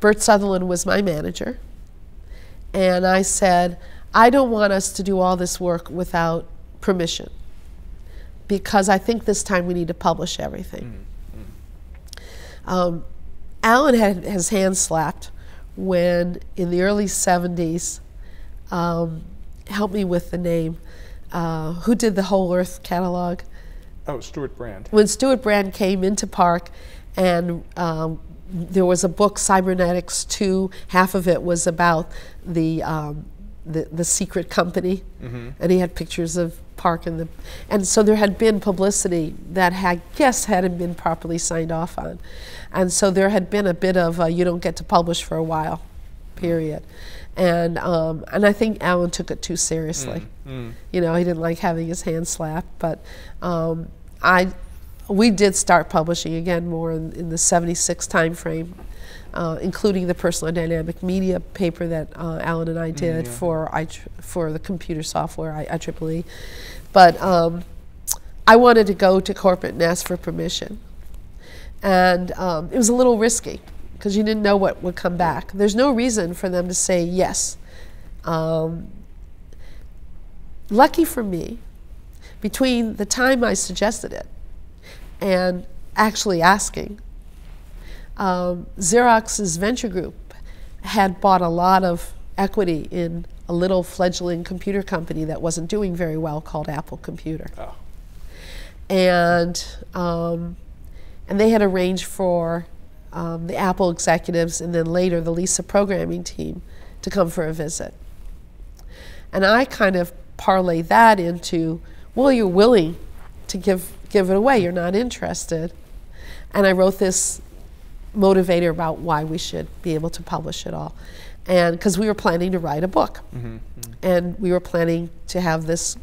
[SPEAKER 2] Bert Sutherland was my manager, and I said, I don't want us to do all this work without permission because I think this time we need to publish everything. Mm. Um, Alan had his hand slapped when, in the early 70s, um, help me with the name, uh, who did the Whole Earth catalog?
[SPEAKER 1] Oh, Stewart Brand.
[SPEAKER 2] When Stewart Brand came into PARC, and um, there was a book, Cybernetics 2, half of it was about the, um, the, the, secret company, mm-hmm. and he had pictures of PARC and the, and so there had been publicity that had, yes, hadn't been properly signed off on. And so there had been a bit of a, you don't get to publish for a while, period. And, um, and I think Alan took it too seriously. Mm, mm. You know, he didn't like having his hand slapped. But um, I, we did start publishing again more in, in the 76 time frame. Uh, including the personal dynamic media paper that uh, Alan and I mm, did mm, yeah. for I for the computer software I, IEEE. But um, I wanted to go to corporate and ask for permission. And um, it was a little risky because you didn't know what would come back. There's no reason for them to say yes. Um, lucky for me, between the time I suggested it and actually asking, um, Xerox's venture group had bought a lot of equity in a little fledgling computer company that wasn't doing very well called Apple Computer. Oh. And um, and they had arranged for um, the Apple executives and then later the Lisa programming team to come for a visit. And I kind of parlay that into, well, you're willing to give, give it away, you're not interested. And I wrote this motivator about why we should be able to publish it all. And because we were planning to write a book. Mm -hmm, mm -hmm. And we were planning to have this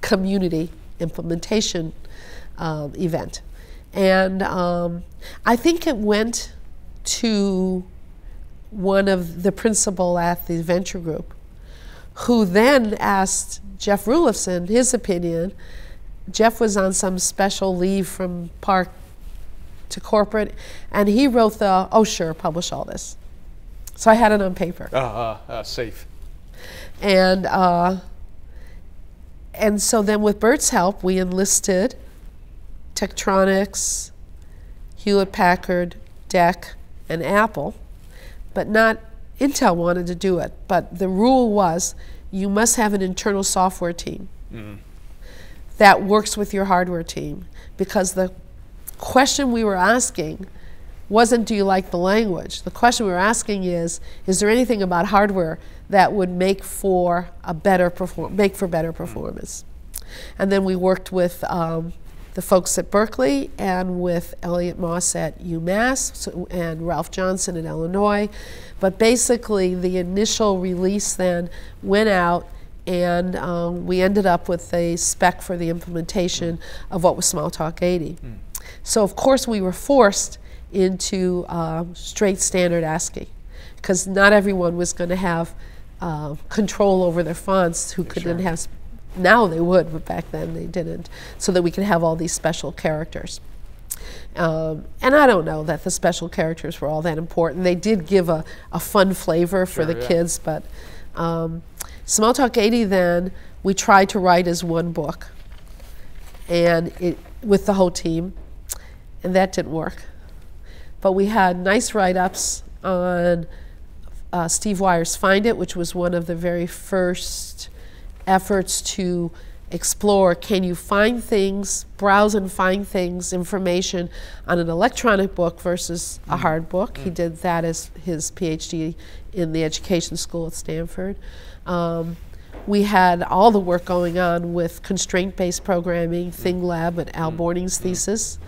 [SPEAKER 2] community implementation um, event. And um, I think it went to one of the principal at the venture group, who then asked Jeff Rulifson his opinion. Jeff was on some special leave from PARC to corporate, and he wrote the, oh, sure, publish all this. So I had it on paper.
[SPEAKER 1] Uh, uh, uh safe.
[SPEAKER 2] And, uh, and so then with Bert's help, we enlisted Tektronix, Hewlett Packard, DEC, and Apple, but not Intel wanted to do it. But the rule was you must have an internal software team mm. that works with your hardware team because the question we were asking wasn't do you like the language? The question we were asking is is there anything about hardware that would make for a better perform make for better performance? And then we worked with um, the folks at Berkeley and with Elliot Moss at UMass and Ralph Johnson at Illinois. But basically, the initial release then went out and um, we ended up with a spec for the implementation of what was Smalltalk 80. Mm. So, of course, we were forced into uh, straight standard ASCII because not everyone was going to have uh, control over their fonts who could sure. have now they would, but back then they didn't, so that we could have all these special characters. Um, and I don't know that the special characters were all that important. They did give a, a fun flavor for the yeah. kids, but um, Smalltalk 80 then we tried to write as one book. And it, with the whole team, and that didn't work. But we had nice write ups on uh, Steve Weyer's Find It, which was one of the very first efforts to explore can you find things, browse and find things, information on an electronic book versus a hard book. He did that as his PhD in the education school at Stanford. Um, we had all the work going on with constraint based programming, ThingLab, and Al Borning's thesis.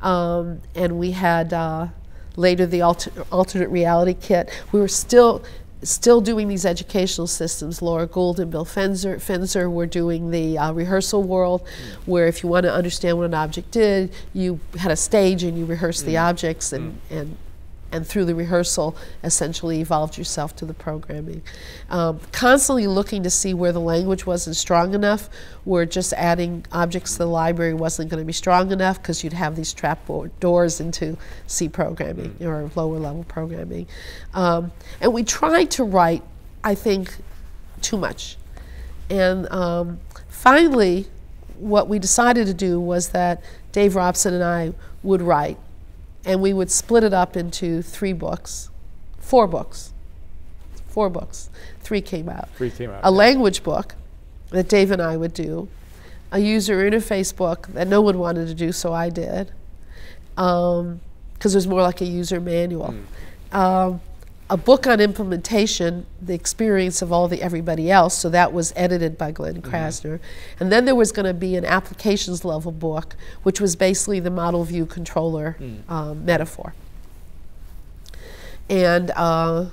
[SPEAKER 2] Um, and we had uh, later the alter- alternate reality kit. We were still still doing these educational systems. Laura Gould and Bill Finzer, Finzer were doing the uh, rehearsal world, mm. where if you want to understand what an object did, you had a stage and you rehearsed the mm. objects and, mm. and and through the rehearsal essentially evolved yourself to the programming. Um, constantly looking to see where the language wasn't strong enough, where just adding objects to the library wasn't going to be strong enough because you'd have these trap doors into C programming or lower level programming. Um, and we tried to write, I think, too much. And um, finally, what we decided to do was that Dave Robson and I would write and we would split it up into three books, four books, four books. Three came out.
[SPEAKER 1] Three came out.
[SPEAKER 2] A language book that Dave and I would do, a user interface book that no one wanted to do, so I did, because um, it was more like a user manual. Um, a book on implementation, the experience of all the everybody else. So that was edited by Glenn Krasner, and then there was going to be an applications level book, which was basically the model view controller um, metaphor. And uh,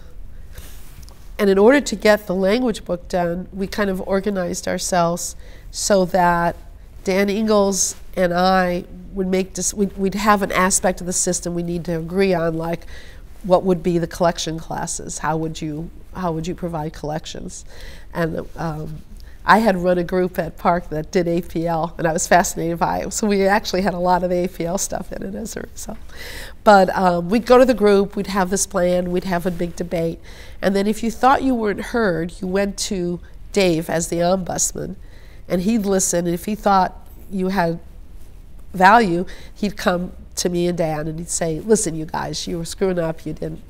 [SPEAKER 2] and in order to get the language book done, we kind of organized ourselves so that Dan Ingalls and I would make this. We'd, we'd have an aspect of the system we need to agree on, like what would be the collection classes? How would you how would you provide collections? And um, I had run a group at PARC that did APL, and I was fascinated by it. So we actually had a lot of the APL stuff in it as a result. But um, we'd go to the group, we'd have this plan, we'd have a big debate, and then if you thought you weren't heard, you went to Dave as the ombudsman, and he'd listen. And if he thought you had value, he'd come to me and Dan and he'd say, "Listen, you guys, you were screwing up. You didn't,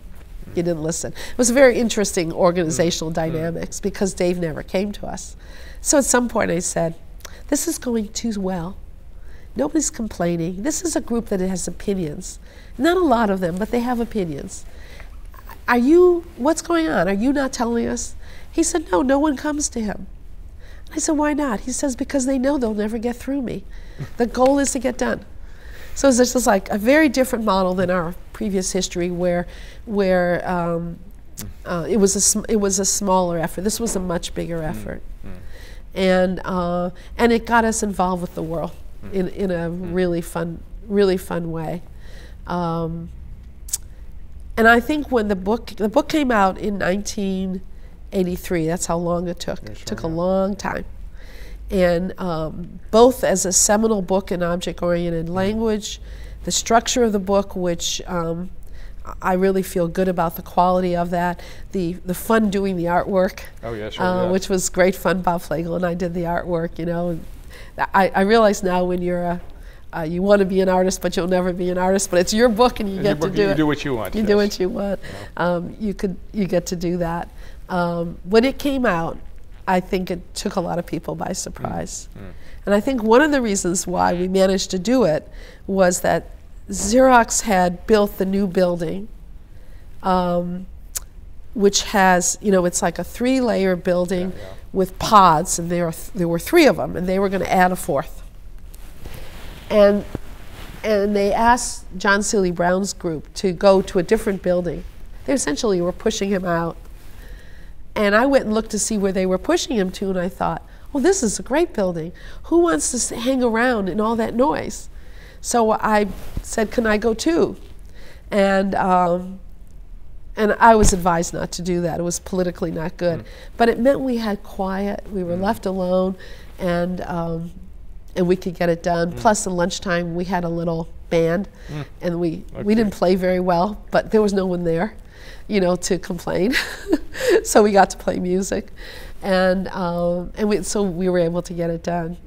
[SPEAKER 2] you didn't listen." It was a very interesting organizational mm-hmm. dynamics because Dave never came to us. So at some point, I said, "This is going too well. Nobody's complaining. This is a group that has opinions. Not a lot of them, but they have opinions. Are you? What's going on? Are you not telling us?" He said, "No, no one comes to him." I said, "Why not?" He says, "Because they know they'll never get through me. The goal is to get done." So this is like a very different model than our previous history, where where um, uh, it was a sm- it was a smaller effort. This was a much bigger effort, and uh, and it got us involved with the world in in a really fun really fun way. Um, and I think when the book the book came out in 1983, that's how long it took.
[SPEAKER 1] Yes,
[SPEAKER 2] It took a long time and um, both as a seminal book in object oriented language, the structure of the book, which um, I really feel good about the quality of that, the, the fun doing the artwork,
[SPEAKER 1] Oh, yeah, sure,
[SPEAKER 2] uh,
[SPEAKER 1] yeah.
[SPEAKER 2] which was great fun. Bob Flegal and I did the artwork, you know. And I, I realize now when you're a uh, you want to be an artist, but you'll never be an artist. But it's your book, and you
[SPEAKER 1] It's
[SPEAKER 2] get
[SPEAKER 1] your
[SPEAKER 2] to
[SPEAKER 1] book,
[SPEAKER 2] do
[SPEAKER 1] you
[SPEAKER 2] it.
[SPEAKER 1] do what you want,
[SPEAKER 2] You do what you want. Um, you could you get to do that. Um, when it came out, I think it took a lot of people by surprise. And I think one of the reasons why we managed to do it was that Xerox had built the new building, um, which has, you know, it's like a three layer building
[SPEAKER 1] Yeah, yeah.
[SPEAKER 2] with pods, and there, are th- there were three of them, and they were going to add a fourth. And, and they asked John Seeley Brown's group to go to a different building. They essentially were pushing him out. And I went and looked to see where they were pushing him to, and I thought, well, this is a great building. Who wants to hang around in all that noise? So I said, can I go too? And, um, and I was advised not to do that. It was politically not good. But it meant we had quiet, we were left alone, and, um, and we could get it done. Plus, at lunchtime, we had a little band, and we, we didn't play very well, but there was no one there, you know, to complain. (laughs) so we got to play music. And, um, and we, so we were able to get it done.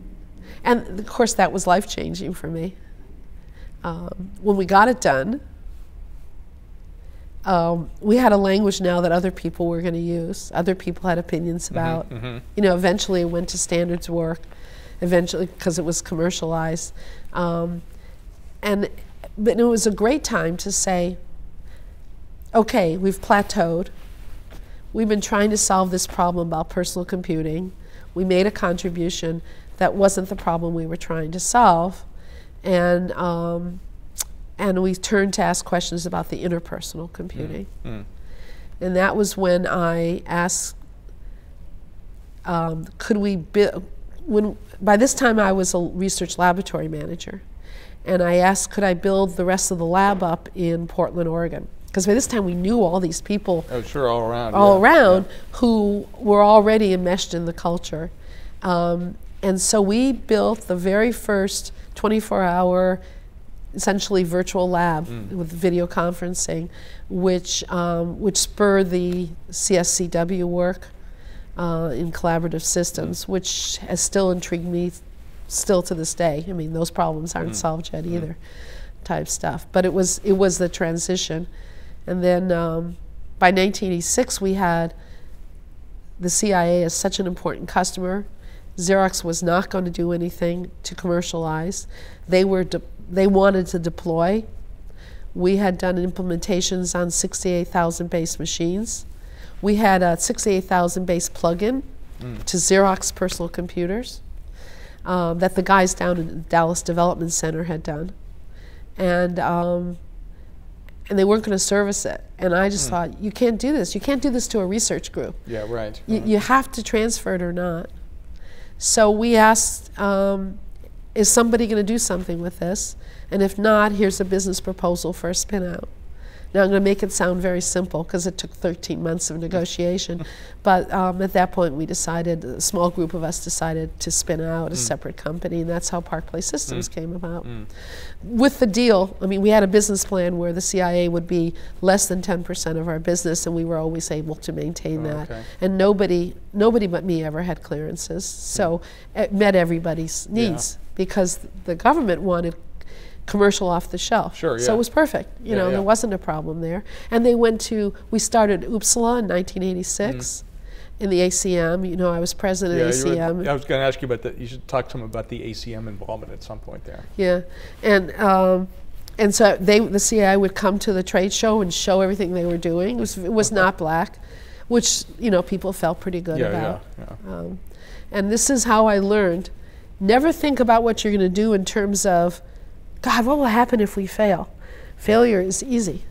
[SPEAKER 2] And of course, that was life changing for me. Um, when we got it done, um, we had a language now that other people were going to use. Other people had opinions
[SPEAKER 1] Mm-hmm,
[SPEAKER 2] about. You know, eventually it went to standards work. Eventually, because it was commercialized, um, and but it was a great time to say, okay, we've plateaued. We've been trying to solve this problem about personal computing. We made a contribution that wasn't the problem we were trying to solve, and um, and we turned to ask questions about the interpersonal computing. And that was when I asked, um, could we build, when, by this time I was a research laboratory manager, and I asked, could I build the rest of the lab up in Portland, Oregon? Because by this time we knew all these people
[SPEAKER 1] Oh, sure, all around.
[SPEAKER 2] all
[SPEAKER 1] yeah,
[SPEAKER 2] around who were already enmeshed in the culture. Um, and so we built the very first 24 hour, essentially virtual lab with video conferencing, which, um, which spurred the CSCW work uh, in collaborative systems, which has still intrigued me still to this day. I mean, those problems aren't solved yet either, type stuff. But it was, it was the transition. And then um, by 1986, we had the CIA as such an important customer. Xerox was not going to do anything to commercialize. They were de- they wanted to deploy. We had done implementations on 68,000 base machines. We had a 68,000 base plugin to Xerox personal computers um, that the guys down in the Dallas Development Center had done, and um, and they weren't going to service it. And I just thought, you can't do this. You can't do this to a research group.
[SPEAKER 1] Yeah, right.
[SPEAKER 2] You, you have to transfer it or not. So we asked, um, is somebody going to do something with this? And if not, here's a business proposal for a spin out. Now, I'm going to make it sound very simple because it took 13 months of negotiation. (laughs) but um, at that point, we decided, a small group of us decided to spin out a mm. separate company, and that's how ParcPlace Systems mm. came about. Mm. With the deal, I mean, we had a business plan where the CIA would be less than 10% of our business, and we were always able to maintain
[SPEAKER 1] Oh,
[SPEAKER 2] that.
[SPEAKER 1] okay.
[SPEAKER 2] And nobody, nobody but me ever had clearances, so it met everybody's needs because the government wanted commercial off the shelf.
[SPEAKER 1] Sure,
[SPEAKER 2] So it was perfect. You
[SPEAKER 1] Yeah,
[SPEAKER 2] know,
[SPEAKER 1] yeah.
[SPEAKER 2] there wasn't a problem there. And they went to, we started OOPSLA in 1986 in the ACM. You know, I was president.
[SPEAKER 1] Yeah,
[SPEAKER 2] of
[SPEAKER 1] you were-
[SPEAKER 2] ACM.
[SPEAKER 1] I was going to ask you about that. You should talk to them about the ACM involvement at some point there.
[SPEAKER 2] Yeah, and um, and so they the CIA would come to the trade show and show everything they were doing. It was it was not black, which you know people felt pretty good
[SPEAKER 1] yeah,
[SPEAKER 2] about.
[SPEAKER 1] yeah, yeah.
[SPEAKER 2] Um, and this is how I learned: never think about what you're going to do in terms of, God, what will happen if we fail? Failure is easy.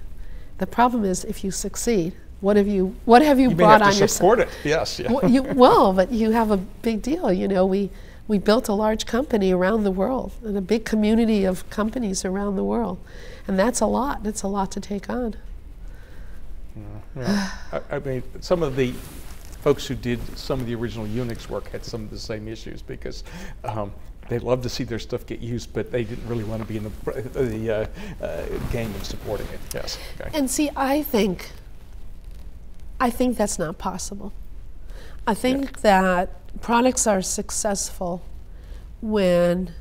[SPEAKER 2] The problem is if you succeed. What have you What have you,
[SPEAKER 1] You may
[SPEAKER 2] brought
[SPEAKER 1] have
[SPEAKER 2] on
[SPEAKER 1] to
[SPEAKER 2] yourself?
[SPEAKER 1] support it. Yes. Yeah.
[SPEAKER 2] well, you, well, but you have a big deal. You know, we we built a large company around the world and a big community of companies around the world, and that's a lot. That's a lot to take on.
[SPEAKER 1] Yeah. I, I mean, some of the folks who did some of the original Unix work had some of the same issues because um, they loved to see their stuff get used, but they didn't really want to be in the, the uh, uh, game of supporting it. Yes. Okay.
[SPEAKER 2] And see, I think, I think that's not possible. I think that products are successful when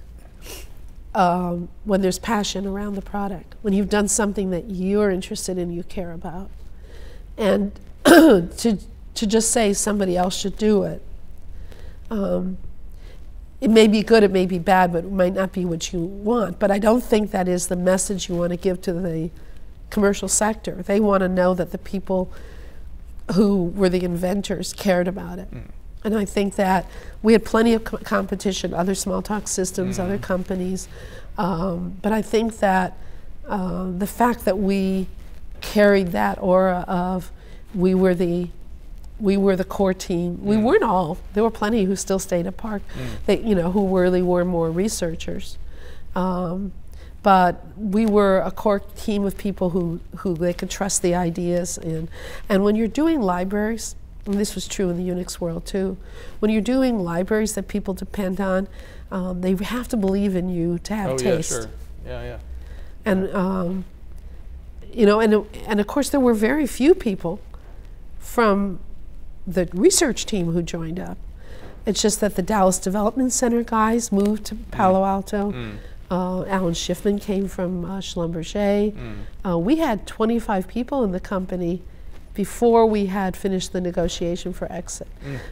[SPEAKER 2] um, when there's passion around the product, when you've done something that you're interested in, you care about, and (clears throat) to to just say somebody else should do it. Um, it may be good, it may be bad, but it might not be what you want. But I don't think that is the message you want to give to the commercial sector. They want to know that the people who were the inventors cared about it. And I think that we had plenty of co- competition, other Smalltalk systems, other companies. Um, but I think that uh, the fact that we carried that aura of we were the we were the core team. We weren't all. There were plenty who still stayed at PARC. They, you know, who really were more researchers. Um, but we were a core team of people who, who they could trust the ideas in. And when you're doing libraries, and this was true in the Unix world too, when you're doing libraries that people depend on, um, they have to believe in you to have
[SPEAKER 1] oh yeah,
[SPEAKER 2] taste.
[SPEAKER 1] sure. Yeah, yeah.
[SPEAKER 2] And um, you know, and and of course there were very few people from the research team who joined up. It's just that the Dallas Development Center guys moved to Palo Alto. Uh, Alan Schiffman came from uh, Schlumberger. Uh, we had 25 people in the company before we had finished the negotiation for exit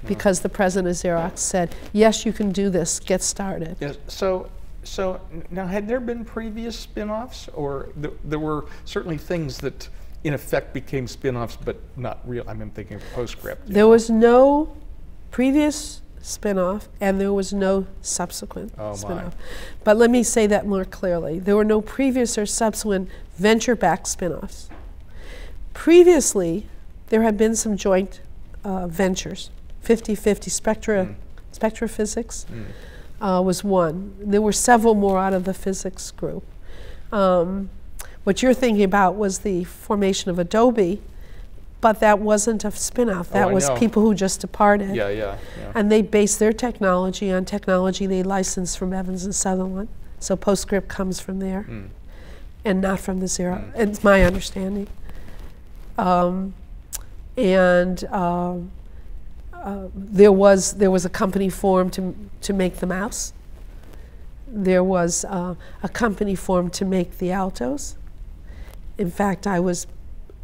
[SPEAKER 2] because the president of Xerox said, yes, you can do this, get started.
[SPEAKER 1] Yes. So, so now had there been previous spin-offs, or th- there were certainly things that, in effect, became spin-offs, but not real. I mean, I'm thinking of Postscript.
[SPEAKER 2] There
[SPEAKER 1] know.
[SPEAKER 2] was no previous spinoff and there was no subsequent
[SPEAKER 1] Oh, my.
[SPEAKER 2] spinoff. But let me say that more clearly. There were no previous or subsequent venture-backed spinoffs. Previously, there had been some joint uh, ventures, 50-50 Spectra, Spectra Physics uh, was one. There were several more out of the physics group. Um, what you're thinking about was the formation of Adobe, but that wasn't a spin-off. That
[SPEAKER 1] Oh,
[SPEAKER 2] was
[SPEAKER 1] know.
[SPEAKER 2] people who just departed.
[SPEAKER 1] Yeah, yeah, yeah.
[SPEAKER 2] And they based their technology on technology they licensed from Evans and Sutherland. So PostScript comes from there
[SPEAKER 1] Mm.
[SPEAKER 2] and not from the Xerox. It's my understanding. Um, and um, uh, there was there was a company formed to to make the mouse. There was uh, a company formed to make the Altos. In fact, I was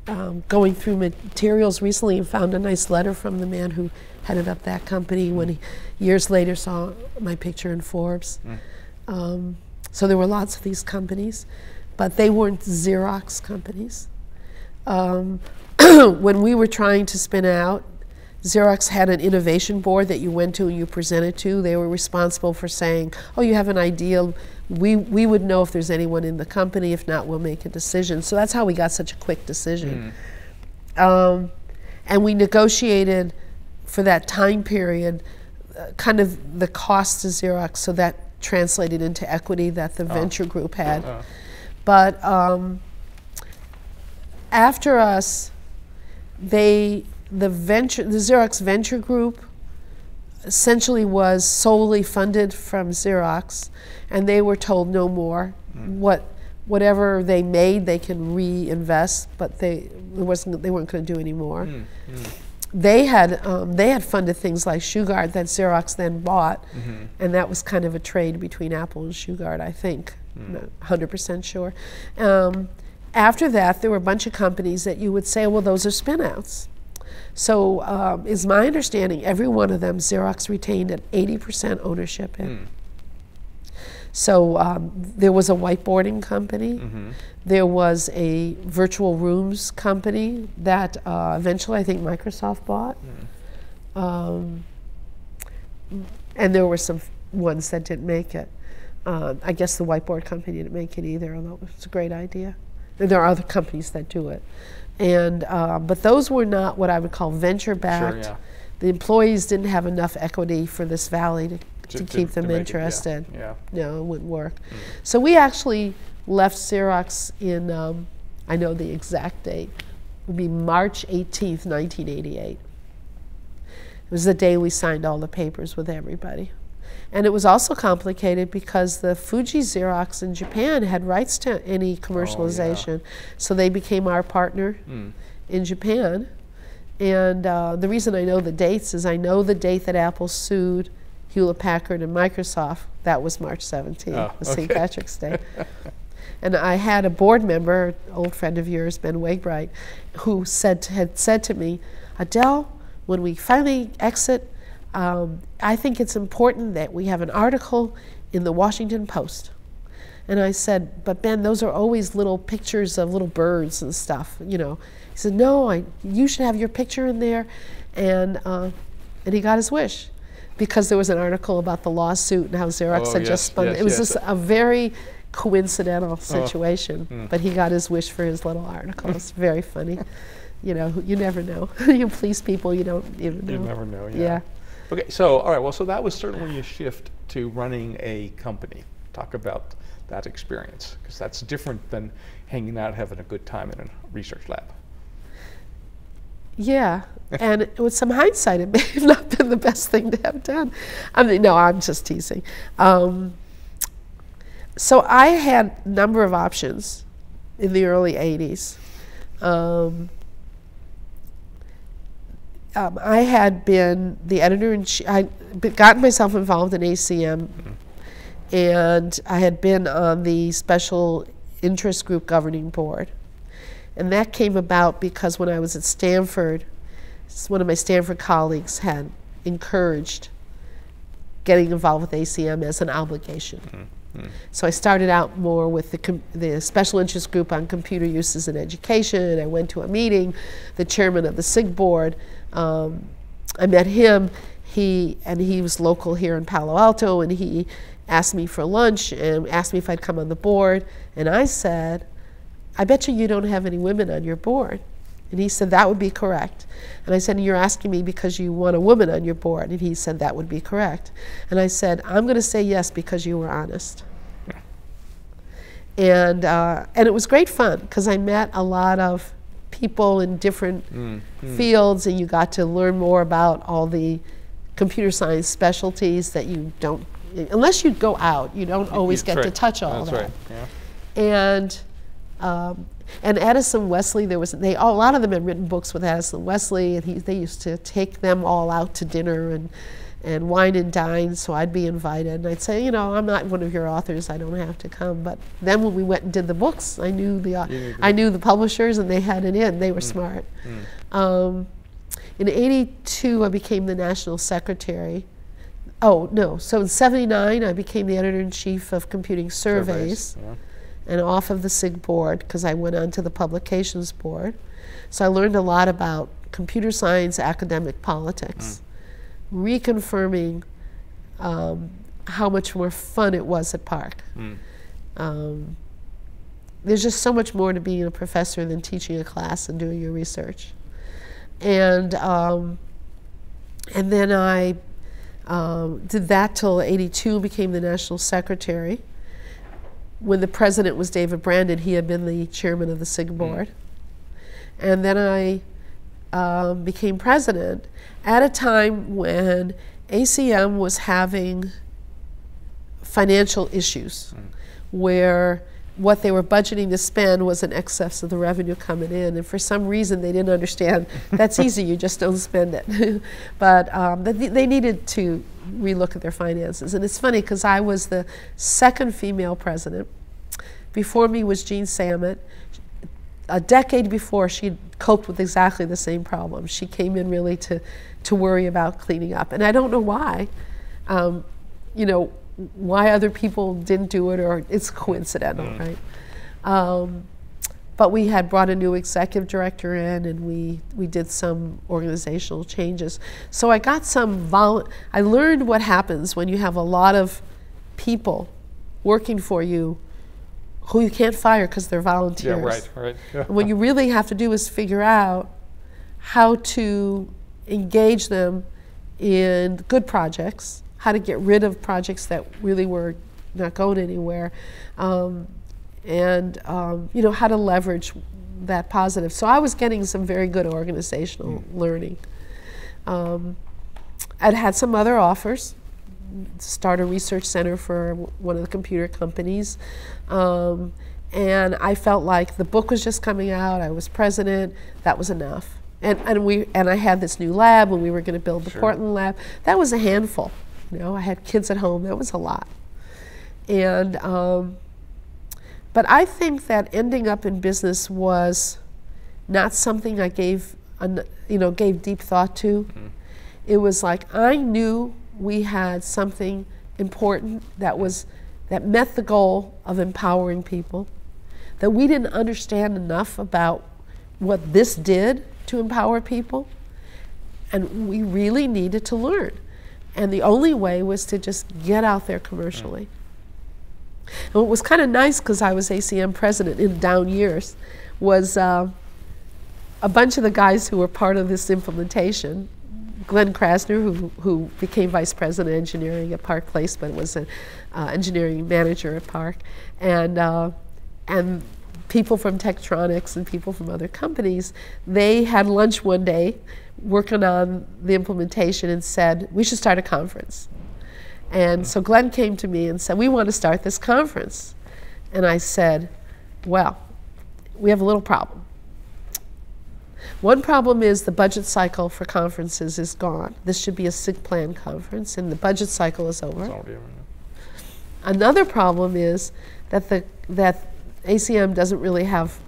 [SPEAKER 2] um, going through materials recently and found a nice letter from the man who headed up that company when he years later saw my picture in Forbes. Um, so there were lots of these companies, but they weren't Xerox companies. Um, (clears throat) when we were trying to spin out, Xerox had an innovation board that you went to and you presented to. They were responsible for saying, "Oh, you have an idea. We we would know if there's anyone in the company. If not, we'll make a decision." So that's how we got such a quick decision. Um, and we negotiated for that time period, uh, kind of the cost to Xerox, so that translated into equity that the venture group had.
[SPEAKER 1] Oh.
[SPEAKER 2] But um, after us, they the venture the Xerox venture group essentially was solely funded from Xerox, and they were told no more. Mm. What whatever they made, they can reinvest, but they wasn't they weren't going to do any more. Mm, mm. They had um, they had funded things like Shugart that Xerox then bought, mm-hmm. and that was kind of a trade between Apple and Shugart, I think. I'm not 100% sure. Um, after that, there were a bunch of companies that you would say, well, those are spinouts. So, um, is my understanding, every one of them, Xerox retained an 80% ownership in. So, um, there was a whiteboarding company. There was a virtual rooms company that uh, eventually I think Microsoft bought. Um, and there were some f- ones that didn't make it. Um, I guess the whiteboard company didn't make it either, although it's a great idea. And there are other companies that do it. And, uh, but those were not what I would call venture backed.
[SPEAKER 1] yeah.
[SPEAKER 2] The employees didn't have enough equity for this valley to, to,
[SPEAKER 1] To-
[SPEAKER 2] keep them
[SPEAKER 1] to make it, yeah,
[SPEAKER 2] interested.
[SPEAKER 1] yeah.
[SPEAKER 2] No, it wouldn't work. So we actually left Xerox in, um, I know the exact date, it would be March 18th, 1988. It was the day we signed all the papers with everybody. And it was also complicated because the Fuji Xerox in Japan had rights to any commercialization. So they became our partner in Japan. And uh, the reason I know the dates is I know the date that Apple sued Hewlett Packard and Microsoft. That was March 17th,
[SPEAKER 1] Oh,
[SPEAKER 2] was St. Patrick's Day. (laughs) and I had a board member, old friend of yours, Ben Wegbreit, who said had said to me, Adele, when we finally exit, um, I think it's important that we have an article in the Washington Post. And I said, but Ben, those are always little pictures of little birds and stuff, you know. He said, no, I, you should have your picture in there. And, uh, and he got his wish because there was an article about the lawsuit and how Xerox
[SPEAKER 1] Oh,
[SPEAKER 2] had
[SPEAKER 1] yes,
[SPEAKER 2] just spun.
[SPEAKER 1] yes,
[SPEAKER 2] it was
[SPEAKER 1] yes.
[SPEAKER 2] just a very coincidental situation, but he got his wish for his little article. It's (laughs) very funny. You know, you never know. (laughs) you please people you don't even know.
[SPEAKER 1] You never know, yeah.
[SPEAKER 2] Yeah.
[SPEAKER 1] Okay, so, all right, well, so that was certainly a shift to running a company. Talk about that experience, because that's different than hanging out, having a good time in a research lab.
[SPEAKER 2] Yeah, and with some hindsight, it (laughs) may have not been the best thing to have done. I mean, no, I'm just teasing. Um, so I had a number of options in the early 80s. Um, um, I had been the editor and I gotten myself involved in ACM, and I had been on the special interest group governing board. And that came about because when I was at Stanford, one of my Stanford colleagues had encouraged getting involved with ACM as an obligation. So I started out more with the, the special interest group on computer uses in education. I went to a meeting, the chairman of the SIG board. Um, I met him. He and he was local here in Palo Alto, and he asked me for lunch and asked me if I'd come on the board. And I said, I bet you you don't have any women on your board. And he said, That would be correct. And I said, You're asking me because you want a woman on your board. And he said, That would be correct. And I said, I'm going to say yes because you were honest. And, uh, and it was great fun because I met a lot of people in different mm, mm. fields and you got to learn more about all the computer science specialties that you don't, unless you go out, you don't always get right. to touch all
[SPEAKER 1] That's
[SPEAKER 2] that.
[SPEAKER 1] Right. Yeah.
[SPEAKER 2] And um, and Addison Wesley, there was they a lot of them had written books with Addison Wesley, and he, they used to take them all out to dinner and and wine and dine. So I'd be invited, and I'd say, you know, I'm not one of your authors, I don't have to come. But then when we went and did the books, I knew the uh, I knew the publishers, and they had it in. They were mm. smart. Mm. Um, in '82, I became the national secretary. Oh no! So in '79, I became the editor in chief of Computing Surveys. Surveys yeah and off of the SIG board because I went onto the publications board. So I learned a lot about computer science, academic politics, mm. reconfirming um, how much more fun it was at PARC. Mm. Um, there's just so much more to being a professor than teaching a class and doing your research. And, um, and then I um, did that till 82, became the national secretary when the president was David Brandin, he had been the chairman of the SIG hmm. board. Mm. And then I um, became president at a time when ACM was having financial issues mm. where what they were budgeting to spend was in excess of the revenue coming in. And for some reason, they didn't understand that's easy, you just don't spend it. (laughs) but um, they needed to relook at their finances. And it's funny because I was the second female president. Before me was Jean Sammet. A decade before, she coped with exactly the same problem. She came in really to, to worry about cleaning up. And I don't know why. Um, you know, why other people didn't do it or it's coincidental, mm. right? Um, but we had brought a new executive director in and we, we did some organizational changes. So I got some, vol- I learned what happens when you have a lot of people working for you who you can't fire because they're volunteers.
[SPEAKER 1] Yeah, right, right. (laughs)
[SPEAKER 2] Yeah. what you really have to do is figure out how to engage them in good projects, how to get rid of projects that really were not going anywhere. Um, and um, you know how to leverage that positive. So I was getting some very good organizational mm. learning. Um, I'd had some other offers, start a research center for one of the computer companies, um, and I felt like the book was just coming out. I was president. That was enough. And, and we and I had this new lab when we were going to build the sure. Portland lab. That was a handful. You know, I had kids at home. That was a lot. And um, but I think that ending up in business was not something I gave, you know, gave deep thought to. Mm-hmm. It was like I knew we had something important that was that met the goal of empowering people. That we didn't understand enough about what this did to empower people, and we really needed to learn. And the only way was to just get out there commercially. And what was kind of nice, because I was ACM president in down years, was uh, a bunch of the guys who were part of this implementation. Glenn Krasner, who, who became vice president of engineering at ParcPlace, but was an uh, engineering manager at PARC, and uh, and people from Tektronix and people from other companies, they had lunch one day working on the implementation and said, we should start a conference. And so Glenn came to me and said, We want to start this conference. And I said, Well, we have a little problem. One problem is the budget cycle for conferences is gone. This should be a SIGPLAN conference, and the budget cycle is over.
[SPEAKER 1] It's
[SPEAKER 2] Another problem is that the that ACM doesn't really have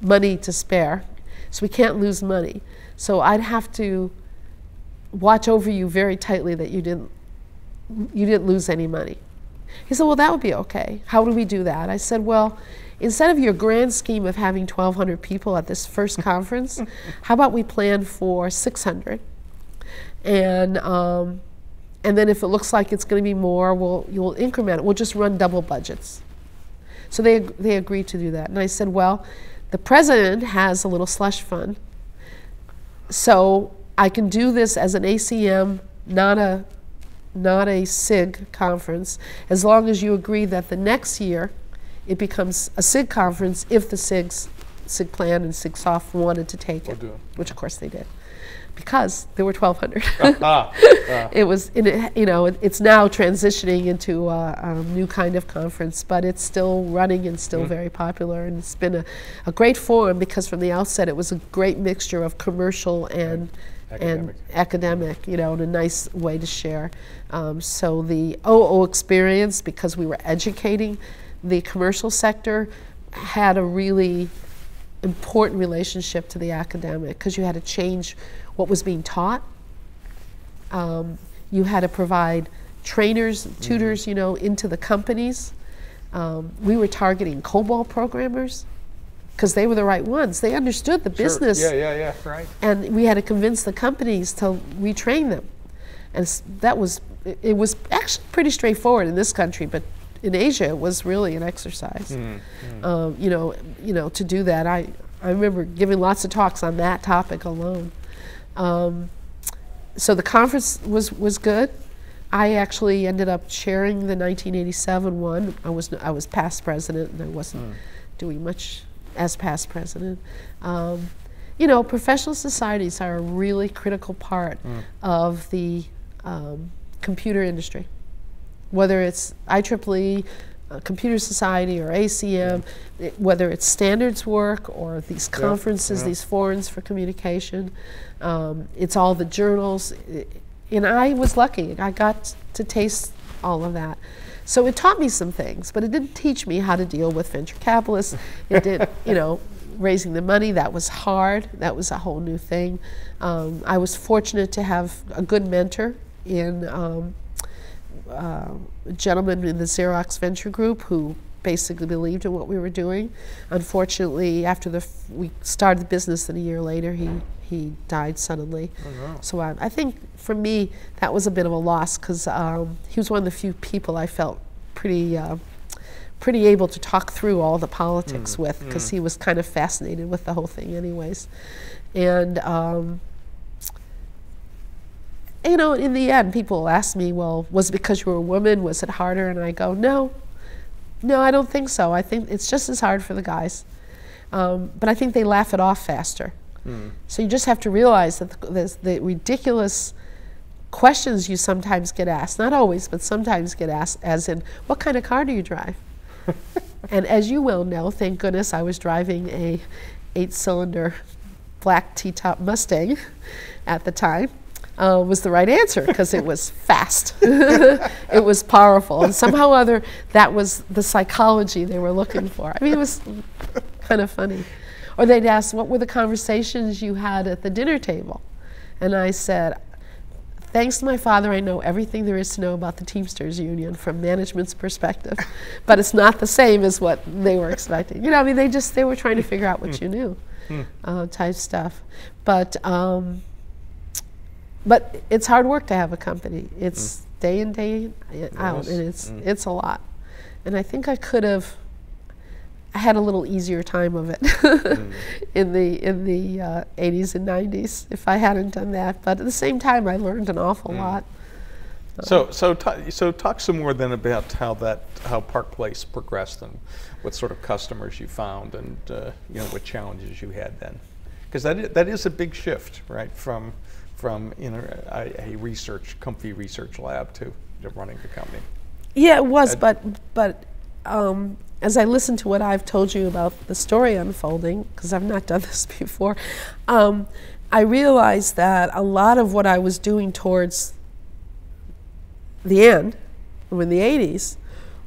[SPEAKER 2] money to spare, so we can't lose money. So I'd have to watch over you very tightly that you didn't you didn't lose any money. He said, "Well, that would be okay. How do we do that?" I said, "Well." Instead of your grand scheme of having 1,200 people at this first (laughs) conference, how about we plan for 600? And um, and then if it looks like it's going to be more, we'll you'll increment it. We'll just run double budgets. So they they agreed to do that, and I said, well, the president has a little slush fund, so I can do this as an ACM, not a not a SIG conference, as long as you agree that the next year it becomes a SIG conference if the SIGs, SIGPLAN and SIGSOFT wanted to take it, which of course they did, because there were 1,200. (laughs)
[SPEAKER 1] Ah,
[SPEAKER 2] it was in it, you know it, it's now transitioning into a, a new kind of conference but it's still running and still very popular and it's been a, a great forum because from the outset it was a great mixture of commercial and and
[SPEAKER 1] Academic.
[SPEAKER 2] academic you know and a nice way to share um, so the OO experience because we were educating the commercial sector had a really important relationship to the academic because you had to change what was being taught um, you had to provide trainers, tutors, you know, into the companies. Um, we were targeting COBOL programmers because they were the right ones. They understood the
[SPEAKER 1] sure.
[SPEAKER 2] business,
[SPEAKER 1] Yeah, yeah, yeah, right.
[SPEAKER 2] and we had to convince the companies to retrain them. And that was it, was actually pretty straightforward in this country, but in Asia it was really an exercise.
[SPEAKER 1] Mm-hmm.
[SPEAKER 2] Um, you know, you know, to do that, I I remember giving lots of talks on that topic alone. Um, so the conference was was good. I actually ended up chairing the 1987 one. I was I was past president, and I wasn't doing much as past president. Um, you know, professional societies are a really critical part of the um, computer industry. Whether it's IEEE, uh, Computer Society, or ACM, it- whether it's standards work or these conferences,
[SPEAKER 1] yeah.
[SPEAKER 2] these forums for communication, um, it's all the journals. And I was lucky, I got to taste all of that. So it taught me some things, but it didn't teach me how to deal with venture capitalists. It did, (laughs) you know, raising the money, that was hard. That was a whole new thing. Um, I was fortunate to have a good mentor in um, uh, a gentleman in the Xerox Venture Group who basically believed in what we were doing. Unfortunately, after the f- we started the business, and a year later he he died suddenly. So I, I think for me that was a bit of a loss because um, he was one of the few people I felt pretty. Uh, pretty able to talk through all the politics with because he was kind of fascinated with the whole thing anyways and um, you know, in the end, people ask me, well, was it because you were a woman? Was it harder? And I go, no, no, I don't think so. I think it's just as hard for the guys. Um, but I think they laugh it off faster. So you just have to realize that the, the, the ridiculous questions you sometimes get asked, not always, but sometimes get asked, as in, what kind of car do you drive? (laughs) and as you well know, thank goodness I was driving a eight-cylinder black T-top Mustang at the time. Uh, was the right answer because it was fast. (laughs) it was powerful, and somehow or other that was the psychology they were looking for. I mean, it was kind of funny. Or they'd ask, "What were the conversations you had at the dinner table?" And I said, Thanks to my father, I know everything there is to know about the Teamsters Union from management's perspective, but it's not the same as what they were expecting. You know, I mean, they just they were trying to figure out what you knew, uh, type stuff. But um, but it's hard work to have a company. It's day in day out,
[SPEAKER 1] Yes.
[SPEAKER 2] and it's it's a lot. And I think I could have. I had a little easier time of it (laughs) in the in the uh, 80s and 90s if I hadn't done that. But at the same time, I learned an awful lot.
[SPEAKER 1] So, so, so talk some more then about how that, how ParcPlace progressed and what sort of customers you found and, uh, you know, what challenges you had then. Because that is, that is a big shift, right, from, from, you know, a, a research, comfy research lab to, to running the company.
[SPEAKER 2] Yeah, it was, but but um, as I listen to what I've told you about the story unfolding, because I've not done (laughs) this before, um, I realized that a lot of what I was doing towards the end, in the 80s,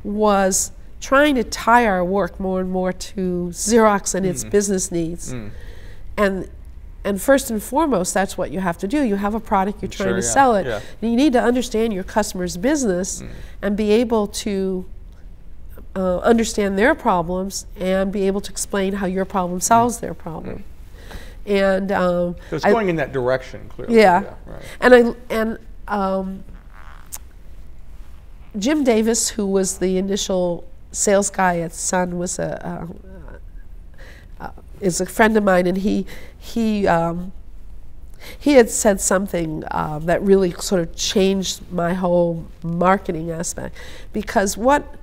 [SPEAKER 2] was trying to tie our work more and more to Xerox and its business needs. And and first and foremost, that's what you have to do. You have a product, you're trying
[SPEAKER 1] Sure,
[SPEAKER 2] to
[SPEAKER 1] yeah,
[SPEAKER 2] sell it.
[SPEAKER 1] yeah.
[SPEAKER 2] You need to understand your customer's business and be able to uh, understand their problems and be able to explain how your problem solves their problem. And um,
[SPEAKER 1] So it's
[SPEAKER 2] I-
[SPEAKER 1] going in that direction, clearly.
[SPEAKER 2] yeah.
[SPEAKER 1] right.
[SPEAKER 2] And I and um, Jim Davis, who was the initial sales guy at Sun, was a uh, uh, is a friend of mine, and he he um, he had said something uh, that really sort of changed my whole marketing aspect, because what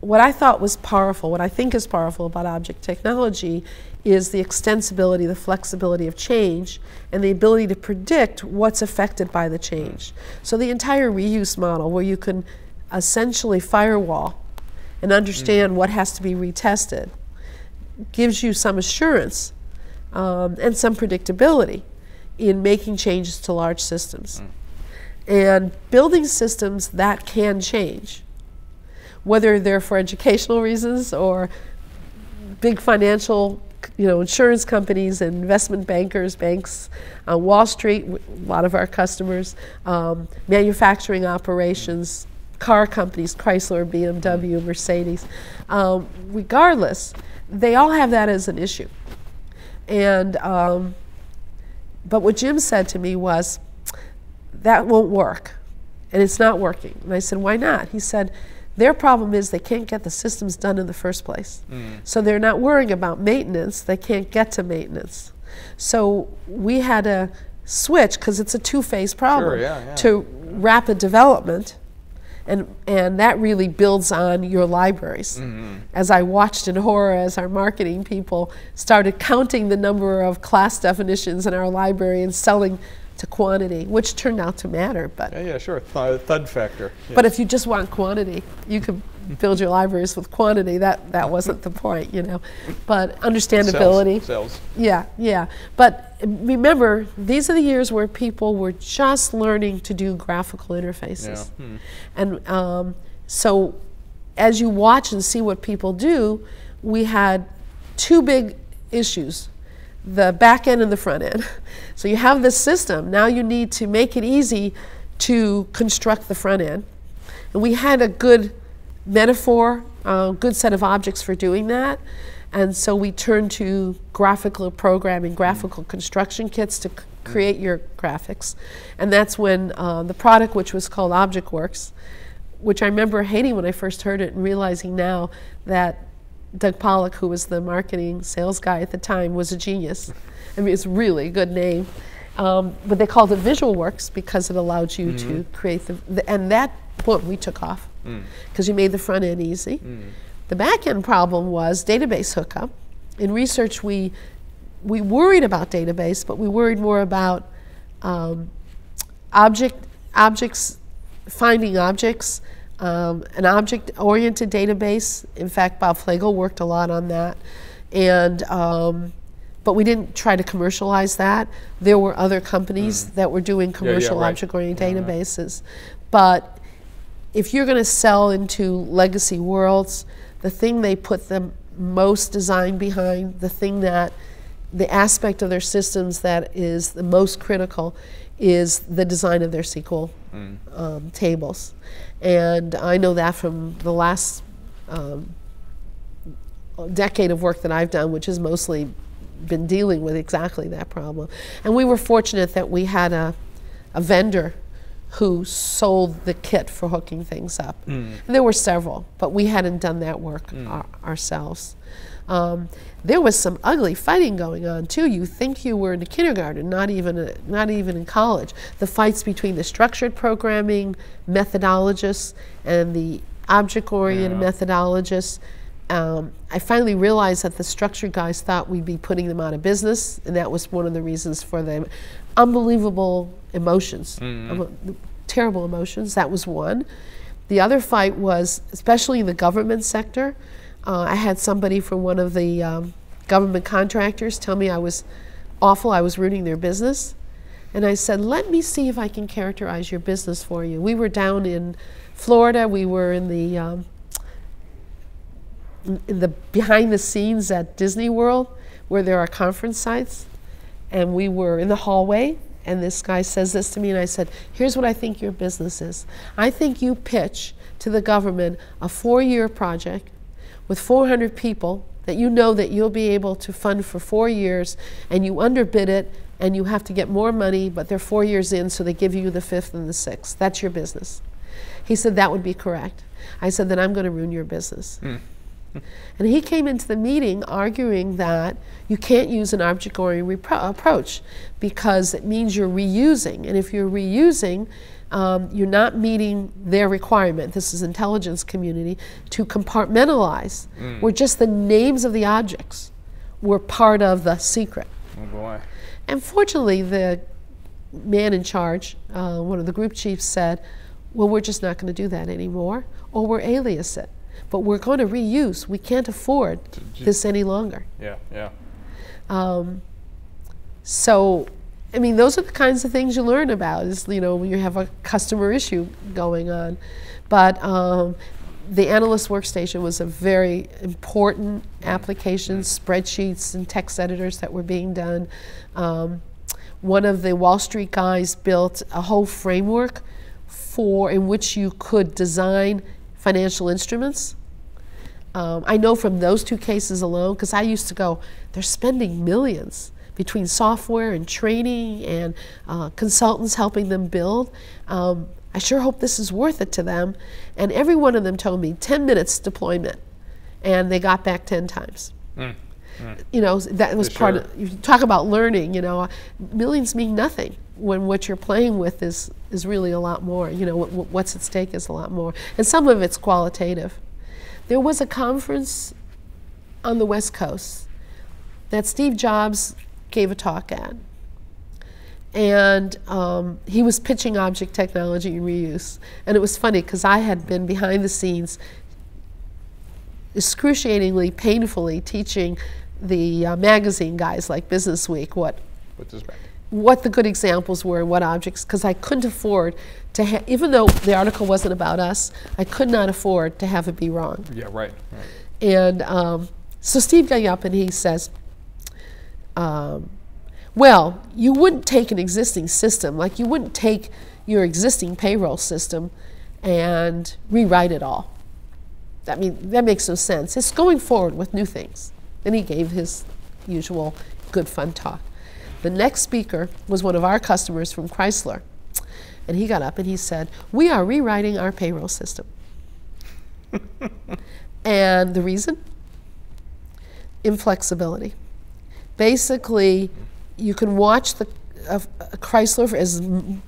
[SPEAKER 2] what I thought was powerful, what I think is powerful about object technology, is the extensibility, the flexibility of change, and the ability to predict what's affected by the change. So the entire reuse model, where you can essentially firewall and understand what has to be retested, gives you some assurance um, and some predictability in making changes to large systems. And building systems that can change, whether they're for educational reasons or big financial, you know, insurance companies and investment bankers, banks, uh, Wall Street, a lot of our customers, um, manufacturing operations, car companies, Chrysler, BMW, Mercedes. Um, regardless, they all have that as an issue. And um, but what Jim said to me was, that won't work. And it's not working. And I said, why not? He said, their problem is they can't get the systems done in the first place. So they're not worrying about maintenance, they can't get to maintenance. So we had to switch, because it's a two phase problem,
[SPEAKER 1] yeah, yeah.
[SPEAKER 2] to rapid development. And, and that really builds on your libraries. Mm-hmm. As I watched in horror as our marketing people started counting the number of class definitions in our library and selling to quantity, which turned out to matter. But,
[SPEAKER 1] Yeah, yeah, sure. Th- thud factor. Yeah.
[SPEAKER 2] but if you just want quantity, you could build your libraries with quantity. That, that wasn't the point, you know. But understandability.
[SPEAKER 1] Cells.
[SPEAKER 2] Yeah, yeah. But remember, these are the years where people were just learning to do graphical interfaces.
[SPEAKER 1] Yeah. Hmm.
[SPEAKER 2] And um, so as you watch and see what people do, we had two big issues the back end and the front end. (laughs) So you have this system, now you need to make it easy to construct the front end. And we had a good metaphor, a good set of objects for doing that. And so we turn to graphical programming, graphical construction kits to c- create your graphics. And that's when uh, the product, which was called ObjectWorks, which I remember hating when I first heard it and realizing now that Doug Pollock, who was the marketing sales guy at the time, was a genius. I mean, it's really a good name. Um, but they called it VisualWorks because it allowed you to create the, the and that boom, we took off. Because you made the front end easy. The back end problem was database hookup. In research, we we worried about database, but we worried more about um, object objects finding objects. Um, an object-oriented database in fact Bob Flegal worked a lot on that. And um, but we didn't try to commercialize that. There were other companies that were doing commercial
[SPEAKER 1] right.
[SPEAKER 2] object-oriented databases. But if you're going to sell into legacy worlds, the thing they put the most design behind, the thing that the aspect of their systems that is the most critical is the design of their SQL um, tables. And I know that from the last um, decade of work that I've done, which has mostly been dealing with exactly that problem. And we were fortunate that we had a, a vendor who sold the kit for hooking things up. And there were several, but we hadn't done that work our, ourselves. Um, there was some ugly fighting going on too. You think you were in the kindergarten, not even uh, not even in college. The fights between the structured programming methodologists and the object-oriented methodologists. Um, I finally realized that the structured guys thought we'd be putting them out of business, and that was one of the reasons for the unbelievable emotions, emo- terrible emotions. That was one. The other fight was, especially in the government sector, uh, I had somebody from one of the um, government contractors tell me I was awful, I was ruining their business. And I said, let me see if I can characterize your business for you. We were down in Florida, we were in the, um, in the behind the scenes at Disney World where there are conference sites. And we were in the hallway, and this guy says this to me, and I said, Here's what I think your business is. I think you pitch to the government a four year project with 400 people that you know that you'll be able to fund for four years, and you underbid it, and you have to get more money, but they're four years in, so they give you the fifth and the sixth. That's your business. He said, That would be correct. I said, Then I'm going to ruin your business. Mm. (laughs) And he came into the meeting arguing that you can't use an object-oriented approach because it means you're reusing. And if you're reusing, um, you're not meeting their requirement, this is intelligence community, to compartmentalize, mm. where just the names of the objects were part of the secret.
[SPEAKER 1] Oh boy.
[SPEAKER 2] And fortunately, the man in charge, uh, one of the group chiefs said, well, we're just not going to do that anymore, or we're alias it but we're going to reuse. We can't afford this any longer.
[SPEAKER 1] Yeah, yeah.
[SPEAKER 2] Um, so, I mean, those are the kinds of things you learn about. Is you know when you have a customer issue going on, but um, the analyst workstation was a very important application. Spreadsheets and text editors that were being done. Um, one of the Wall Street guys built a whole framework for in which you could design financial instruments um, I know from those two cases alone, because I used to go, they're spending millions between software and training and uh, consultants helping them build. Um, I sure hope this is worth it to them. And every one of them told me 10 minutes deployment, and they got back 10 times. Mm. Mm. You know, that was For part sure. of, you talk about learning, you know, millions mean nothing when what you're playing with is, is really a lot more. You know, what, what's at stake is a lot more. And some of it's qualitative. There was a conference on the West Coast that Steve Jobs gave a talk at. And um, he was pitching object technology and reuse. And it was funny because I had been behind the scenes, excruciatingly, painfully teaching the uh, magazine guys like Business Week what, what the good examples were and what objects, because I couldn't afford to have, even though the article wasn't about us, I could not afford to have it be wrong.
[SPEAKER 1] Yeah, right. right.
[SPEAKER 2] And um, so Steve got up and he says, um, well, you wouldn't take an existing system, like you wouldn't take your existing payroll system and rewrite it all. I mean, that makes no sense. It's going forward with new things. Then he gave his usual good fun talk. The next speaker was one of our customers from Chrysler. And he got up and he said, We are rewriting our payroll system. (laughs) and the reason? Inflexibility. Basically, you can watch the uh, Chrysler as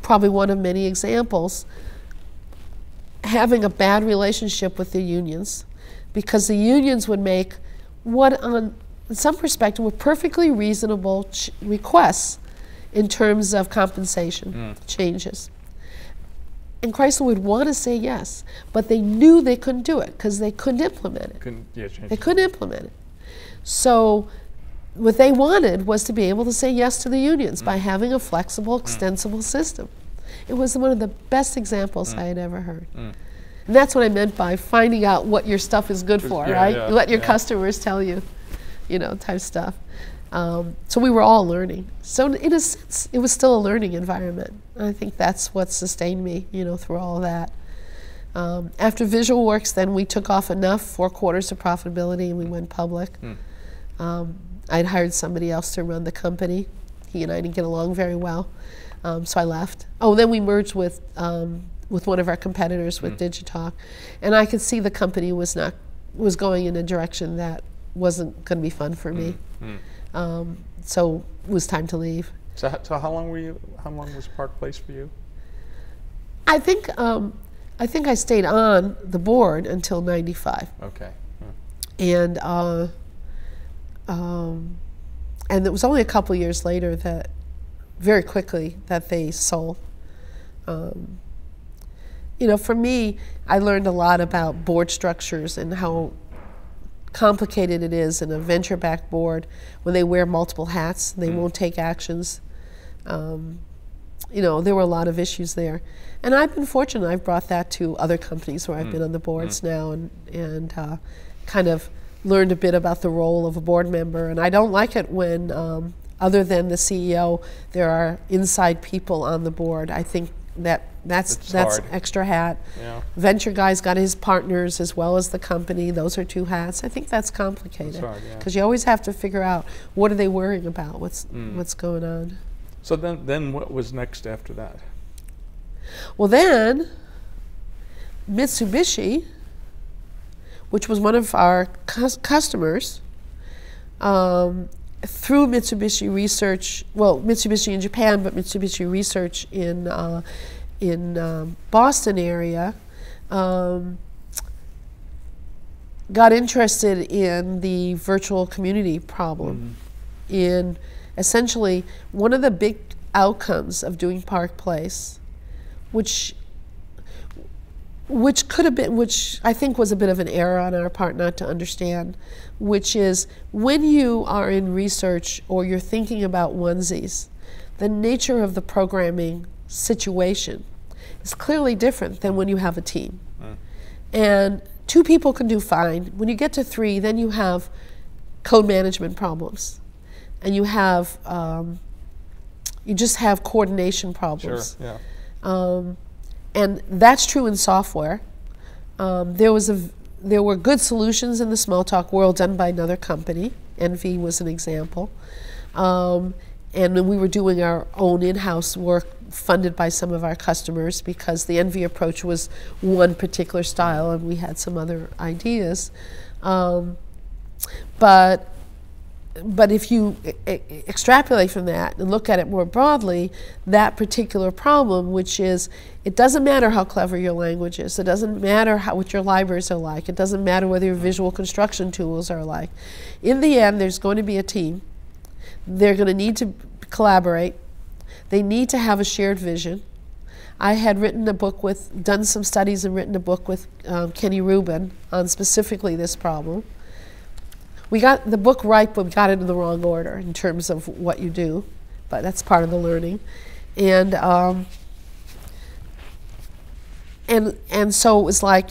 [SPEAKER 2] probably one of many examples having a bad relationship with the unions because the unions would make what on some perspective were perfectly reasonable requests in terms of compensation mm. changes. And Chrysler would want to say yes, but they knew they couldn't do it because they couldn't implement it.
[SPEAKER 1] Couldn't, yeah,
[SPEAKER 2] they couldn't implement it. So what they wanted was to be able to say yes to the unions mm. by having a flexible, mm. extensible mm. system. It was one of the best examples mm. I had ever heard. Mm. And that's what I meant by finding out what your stuff is good for, yeah, right? Yeah, Let your yeah. customers tell you, you know, type stuff. Um, so we were all learning. So in a sense, it was still a learning environment. I think that's what sustained me, you know, through all that. Um, after VisualWorks, then we took off enough, four quarters of profitability, and we went public. Mm. Um, I'd hired somebody else to run the company. He and I didn't get along very well, um, so I left. Oh, then we merged with um, with one of our competitors, with mm. Digitalk, and I could see the company was not was going in a direction that wasn't going to be fun for me. Um, so it was time to leave.
[SPEAKER 1] So, so how long were you? How long was ParcPlace for you?
[SPEAKER 2] I think um, I think I stayed on the board until '95.
[SPEAKER 1] Okay. Hmm.
[SPEAKER 2] And uh, um, and it was only a couple years later that, very quickly, that they sold. Um, you know, for me, I learned a lot about board structures and how complicated it is in a venture backed board when they wear multiple hats, they
[SPEAKER 1] Mm.
[SPEAKER 2] won't take actions. Um, you know, there were a lot of issues there. And I've been fortunate, I've brought that to other companies where I've been on the boards now and, and uh, kind of learned a bit about the role of a board member. And I don't like it when, um, other than the CEO, there are inside people on the board. I think that that's,
[SPEAKER 1] It's
[SPEAKER 2] that's
[SPEAKER 1] hard.
[SPEAKER 2] extra hat.
[SPEAKER 1] Yeah.
[SPEAKER 2] Venture guy's got his partners as well as the company. Those are two hats. I think that's complicated
[SPEAKER 1] hard, yeah.
[SPEAKER 2] because you always have to figure out what are they worrying about, what's
[SPEAKER 1] Mm.
[SPEAKER 2] what's going on.
[SPEAKER 1] So then, then what was next after that?
[SPEAKER 2] Well, then Mitsubishi, which was one of our cus- customers, um, through Mitsubishi Research, well, Mitsubishi in Japan, but Mitsubishi Research in uh, in um, Boston area, um, got interested in the virtual community problem. In essentially one of the big outcomes of doing ParcPlace, which which could have been, which I think was a bit of an error on our part not to understand, which is when you are in research or you're thinking about onesies, the nature of the programming situation is clearly different than when you have a team. And two people can do fine. When you get to three, then you have code management problems, and you have um, you just have coordination
[SPEAKER 1] Sure.
[SPEAKER 2] problems.
[SPEAKER 1] Yeah.
[SPEAKER 2] Um, and that's true in software. Um, there was a there were good solutions in the Smalltalk world done by another company. Envy was an example. And then we were doing our own in-house work funded by some of our customers because the Envy approach was one particular style and we had some other ideas. Um, but but if you extrapolate from that and look at it more broadly, that particular problem, which is it doesn't matter how clever your language is, it doesn't matter how, what your libraries are like, it doesn't matter whether your visual construction tools are like. In the end, there's going to be a team. They're going to need to collaborate. They need to have a shared vision. I had written a book with, done some studies and written a book with um, Kenny Rubin on specifically this problem we got the book right, but we got it in the wrong order in terms of what you do. But that's part of the learning, and um, and and so it was like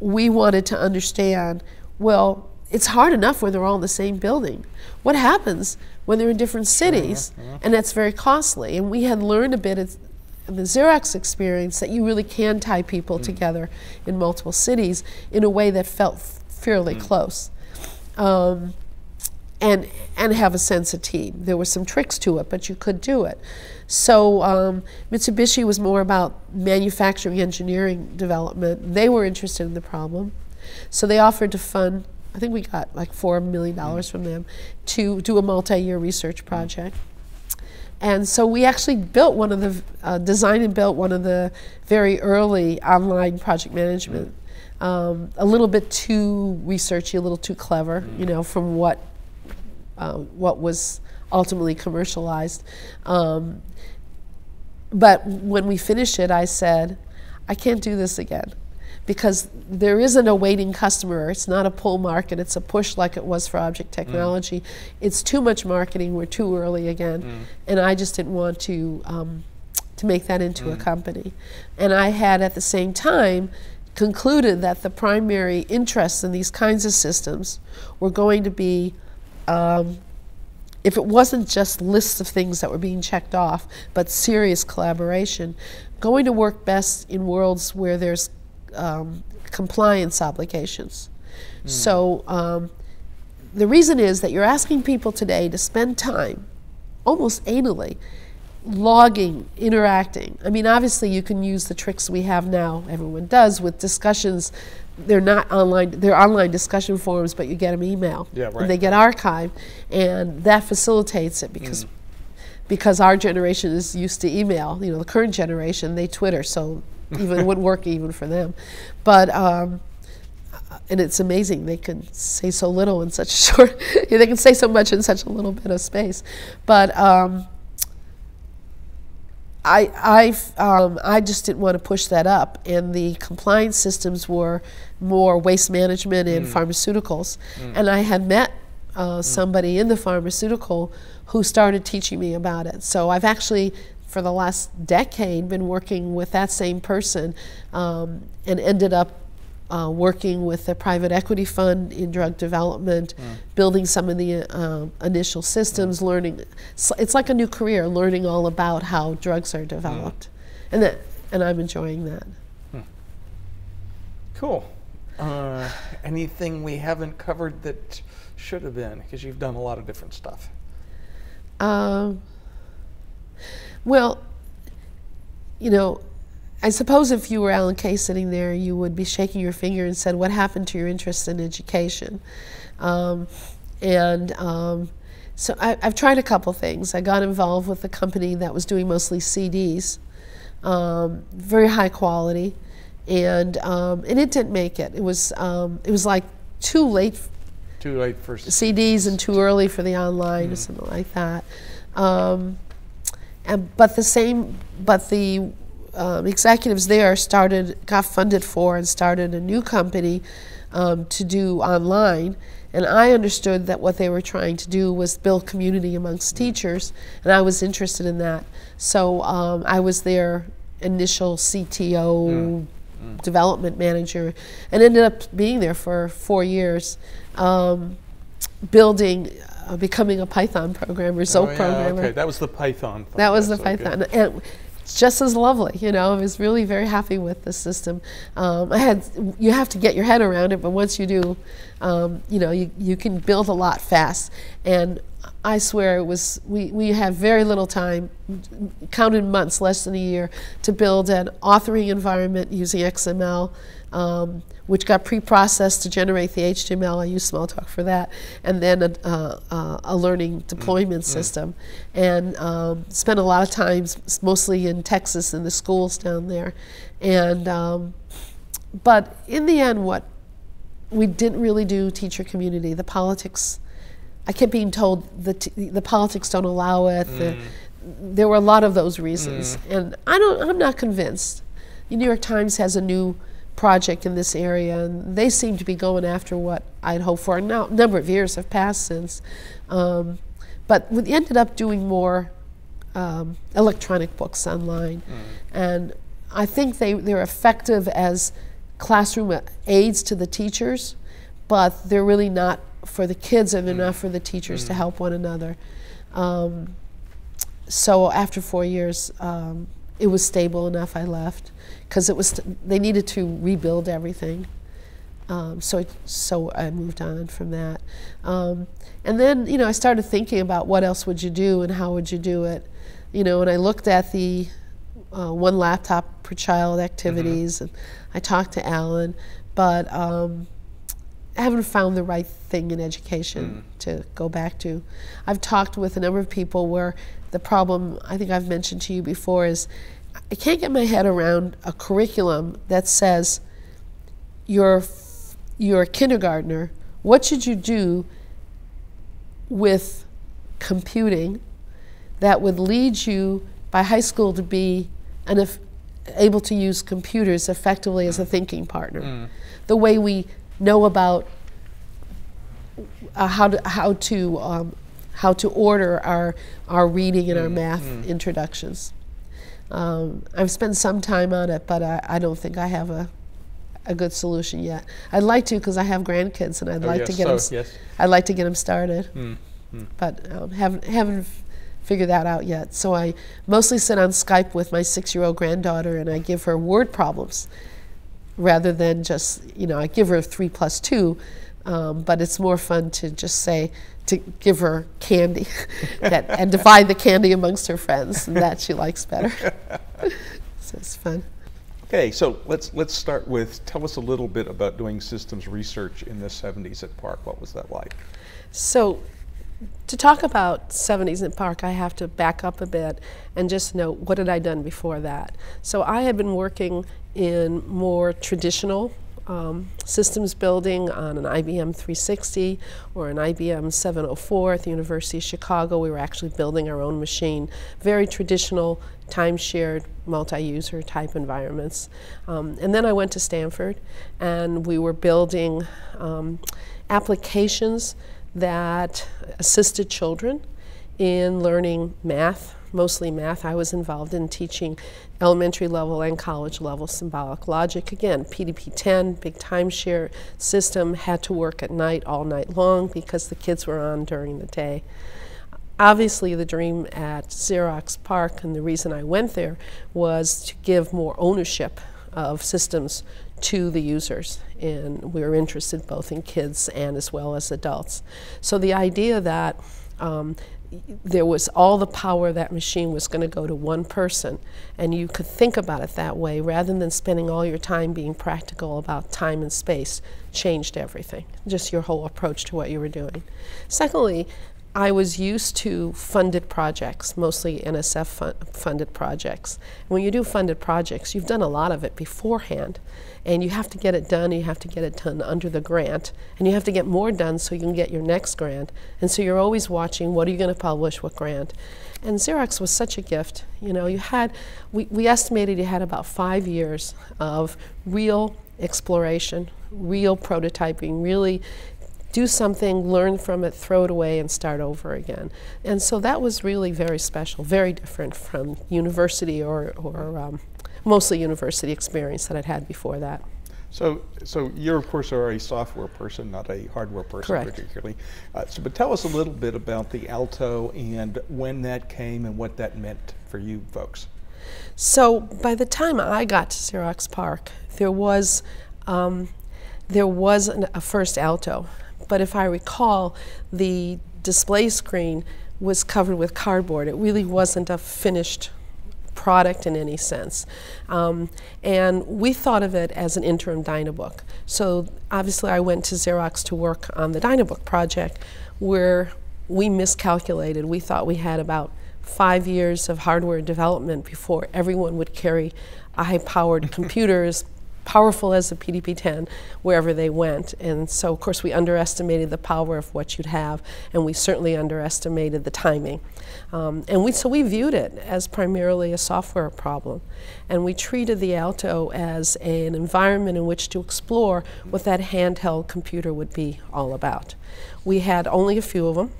[SPEAKER 2] we wanted to understand. Well, it's hard enough when they're all in the same building. What happens when they're in different cities, and that's very costly. And we had learned a bit. In the Xerox experience that you really can tie people together in multiple cities in a way that felt fairly close um, and and have a sense of team. There were some tricks to it, but you could do it. So um, Mitsubishi was more about manufacturing engineering development. They were interested in the problem, so they offered to fund. I think we got like four million dollars from them to do a multi-year research project. And so we actually built one of the, uh, designed and built one of the very early online project management. Um, a little bit too researchy, a little too clever, you know, from what, uh, what was ultimately commercialized. Um, but when we finished it, I said, I can't do this again because there isn't a waiting customer. It's not a pull market, it's a push like it was for object technology. It's too much marketing, we're too early again. And I just didn't want to, um, to make that into a company. And I had at the same time concluded that the primary interests in these kinds of systems were going to be um, if it wasn't just lists of things that were being checked off, but serious collaboration, going to work best in worlds where there's um, compliance obligations. So um, the reason is that you're asking people today to spend time, almost anally, logging, interacting. I mean, obviously, you can use the tricks we have now. Everyone does with discussions. They're not online. They're online discussion forums, but you get them email.
[SPEAKER 1] Yeah,
[SPEAKER 2] And they get archived, and that facilitates it because because our generation is used to email. You know, the current generation they Twitter, so even wouldn't work even for them. But um, and it's amazing they can say so little in such a (laughs) short. they can say so much in such a little bit of space. But um, I, I, um, I just didn't want to push that up, and the compliance systems were more waste management and pharmaceuticals. And I had met uh, somebody in the pharmaceutical who started teaching me about it. So I've actually, for the last decade, been working with that same person um, and ended up uh, working with a private equity fund in drug development, building some of the uh, initial systems, learning. It's, it's like a new career, learning all about how drugs are developed, and that, and I'm enjoying that.
[SPEAKER 1] Cool. Uh, anything we haven't covered that should have been? Because you've done a lot of different stuff.
[SPEAKER 2] Um, well, you know, I suppose if you were Alan Kay sitting there, you would be shaking your finger and said, "What happened to your interest in education?" Um, and um, so I, I've tried a couple things. I got involved with a company that was doing mostly CDs, um, very high quality, and um, and it didn't make it. It was um, it was like too late
[SPEAKER 1] Too late for.
[SPEAKER 2] CDs and too early for the online or something like that. And, but the same, but the um, executives there started, got funded for, and started a new company um, to do online. And I understood that what they were trying to do was build community amongst teachers, and I was interested in that. So um, I was their initial CTO development manager, and ended up being there for four years, um, building, uh, becoming a Python programmer,
[SPEAKER 1] Oh,
[SPEAKER 2] Zope
[SPEAKER 1] yeah,
[SPEAKER 2] programmer.
[SPEAKER 1] Okay, that was the Python. thing.
[SPEAKER 2] That was the
[SPEAKER 1] That's okay.
[SPEAKER 2] Python, and it's just as lovely. You know, I was really very happy with the system. Um, I had you have to get your head around it, but once you do, um, you know, you, you can build a lot fast. And I swear it was we we had very little time, counted months, less than a year, to build an authoring environment using XML. Um, which got pre-processed to generate the HTML. I use Smalltalk for that, and then a, uh, a learning deployment system, and um, spent a lot of time, mostly in Texas, in the schools down there, and um, but in the end, what we didn't really do teacher community. The politics, I kept being told the t- the politics don't allow it. The, there were a lot of those reasons, and I don't. I'm not convinced. The New York Times has a new project in this area, and they seem to be going after what I'd hoped for. Now, a number of years have passed since, um, but we ended up doing more um, electronic books online, and I think they they're effective as classroom aids to the teachers, but they're really not for the kids, and they're not for the teachers to help one another. Um, so after four years, um, it was stable enough. I left because it was they needed to rebuild everything. Um, so it, so I moved on from that, um, and then you know I started thinking about what else would you do and how would you do it, you know. And I looked at the uh, one laptop per child activities, and I talked to Alan, but um, I haven't found the right thing in education to go back to. I've talked with a number of people where the problem I think I've mentioned to you before is I can't get my head around a curriculum that says you're you're a kindergartner. What should you do with computing that would lead you by high school to be an able to use computers effectively as a thinking partner? The way we know about uh, how to how to um, how to order our our reading and our math introductions. Um, I've spent some time on it, but I, I don't think I have a a good solution yet. I'd like to because I have grandkids and I'd
[SPEAKER 1] Oh,
[SPEAKER 2] like
[SPEAKER 1] yes,
[SPEAKER 2] to get
[SPEAKER 1] so,
[SPEAKER 2] them.
[SPEAKER 1] yes.
[SPEAKER 2] I'd like to get them started,
[SPEAKER 1] Mm, mm.
[SPEAKER 2] but um, haven't haven't figured that out yet. So I mostly sit on Skype with my six-year-old granddaughter and I give her word problems rather than just you know I give her three plus two, um, but it's more fun to just say to give her candy (laughs) that, and divide the candy amongst her friends, and that she likes better. (laughs) so it's fun.
[SPEAKER 1] Okay, so let's let's start with tell us a little bit about doing systems research in the 70s at PARC. What was that like?
[SPEAKER 2] So, to talk about 70s at PARC, I have to back up a bit and just note what had I done before that. So, I had been working in more traditional um, systems building on an IBM 360 or an IBM 704 at the University of Chicago. We were actually building our own machine. Very traditional, time-shared, multi-user type environments. Um, and then I went to Stanford, and we were building um, applications that assisted children in learning math, mostly math. I was involved in teaching elementary level and college level symbolic logic. Again, PDP 10, big timeshare system, had to work at night all night long because the kids were on during the day. Obviously, the dream at Xerox PARC and the reason I went there was to give more ownership of systems to the users. And we were interested both in kids and as well as adults. So the idea that um, there was all the power that machine was going to go to one person and you could think about it that way rather than spending all your time being practical about time and space changed everything just your whole approach to what you were doing secondly I was used to funded projects, mostly NSF fun funded projects. When you do funded projects, you've done a lot of it beforehand, and you have to get it done, you have to get it done under the grant, and you have to get more done so you can get your next grant. And so you're always watching what are you going to publish, what grant. And Xerox was such a gift. You know, you had, we, we estimated you had about five years of real exploration, real prototyping, really do something, learn from it, throw it away, and start over again. And so that was really very special, very different from university or, or um, mostly university experience that I'd had before that.
[SPEAKER 1] So, so you of course are a software person, not a hardware person
[SPEAKER 2] Correct.
[SPEAKER 1] particularly. Uh, so, but tell us a little bit about the Alto and when that came and what that meant for you folks.
[SPEAKER 2] So by the time I got to Xerox PARC, there was um, there was an, a first Alto but if I recall, the display screen was covered with cardboard. It really wasn't a finished product in any sense. Um, and we thought of it as an interim Dynabook. So obviously I went to Xerox to work on the Dynabook project where we miscalculated. We thought we had about five years of hardware development before everyone would carry high-powered (laughs) computers powerful as the PDP-10 wherever they went. And so, of course, we underestimated the power of what you'd have, and we certainly underestimated the timing. Um, and we, so we viewed it as primarily a software problem. And we treated the Alto as a, an environment in which to explore what that handheld computer would be all about. We had only a few of them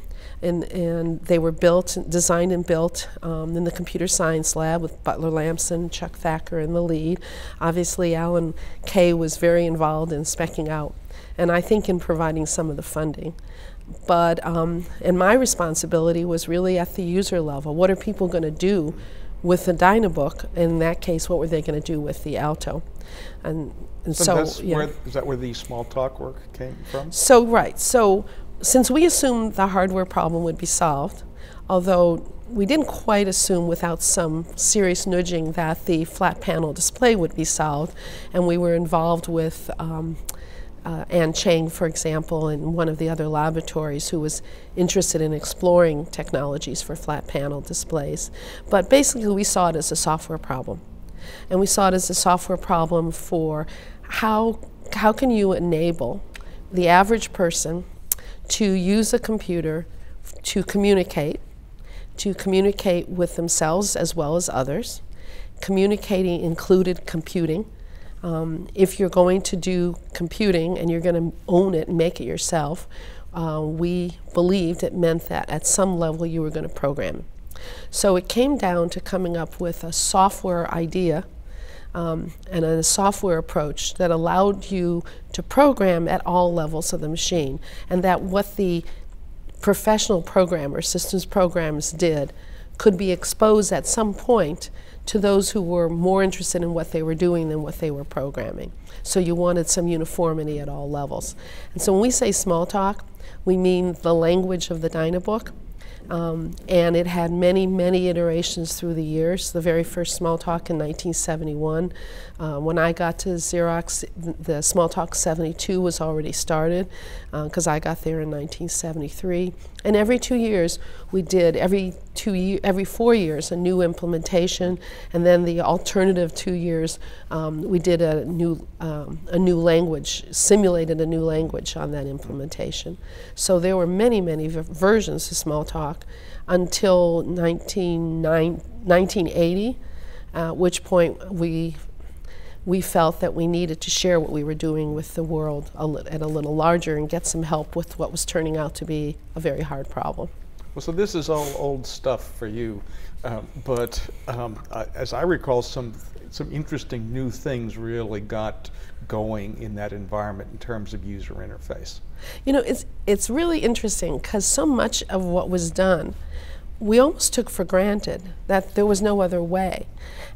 [SPEAKER 2] and, and they were built, designed and built um, in the computer science lab with Butler Lampson, Chuck Thacker in the lead. Obviously, Alan Kay was very involved in specking out, and I think in providing some of the funding. But, um, and my responsibility was really at the user level. What are people going to do with the Dynabook? In that case, what were they going to do with the Alto? And, and
[SPEAKER 1] so, so yeah. Where, is that where the Smalltalk work came from?
[SPEAKER 2] So, right. So since we assumed the hardware problem would be solved, although we didn't quite assume without some serious nudging that the flat panel display would be solved, and we were involved with um, uh, Ann Chang, for example, in one of the other laboratories who was interested in exploring technologies for flat panel displays. But basically, we saw it as a software problem. And we saw it as a software problem for how, how can you enable the average person to use a computer to communicate, to communicate with themselves as well as others. Communicating included computing. Um, if you're going to do computing and you're going to own it and make it yourself, uh, we believed it meant that at some level you were going to program. So it came down to coming up with a software idea um, and a software approach that allowed you to program at all levels of the machine, and that what the professional programmers, systems programmers did could be exposed at some point to those who were more interested in what they were doing than what they were programming. So you wanted some uniformity at all levels. And so when we say Smalltalk, we mean the language of the Dynabook, um, and it had many, many iterations through the years. The very first Smalltalk in 1971. Uh, when I got to Xerox, the Smalltalk 72 was already started because uh, I got there in 1973. And every two years, we did, every two every four years a new implementation, and then the alternative two years um, we did a new um, a new language, simulated a new language on that implementation. So there were many many versions of Smalltalk until 19, 1980, at which point we we felt that we needed to share what we were doing with the world a at a little larger and get some help with what was turning out to be a very hard problem.
[SPEAKER 1] Well, so this is all old stuff for you, um, but um, I, as I recall, some some interesting new things really got going in that environment in terms of user interface.
[SPEAKER 2] You know, it's it's really interesting because so much of what was done, we almost took for granted that there was no other way,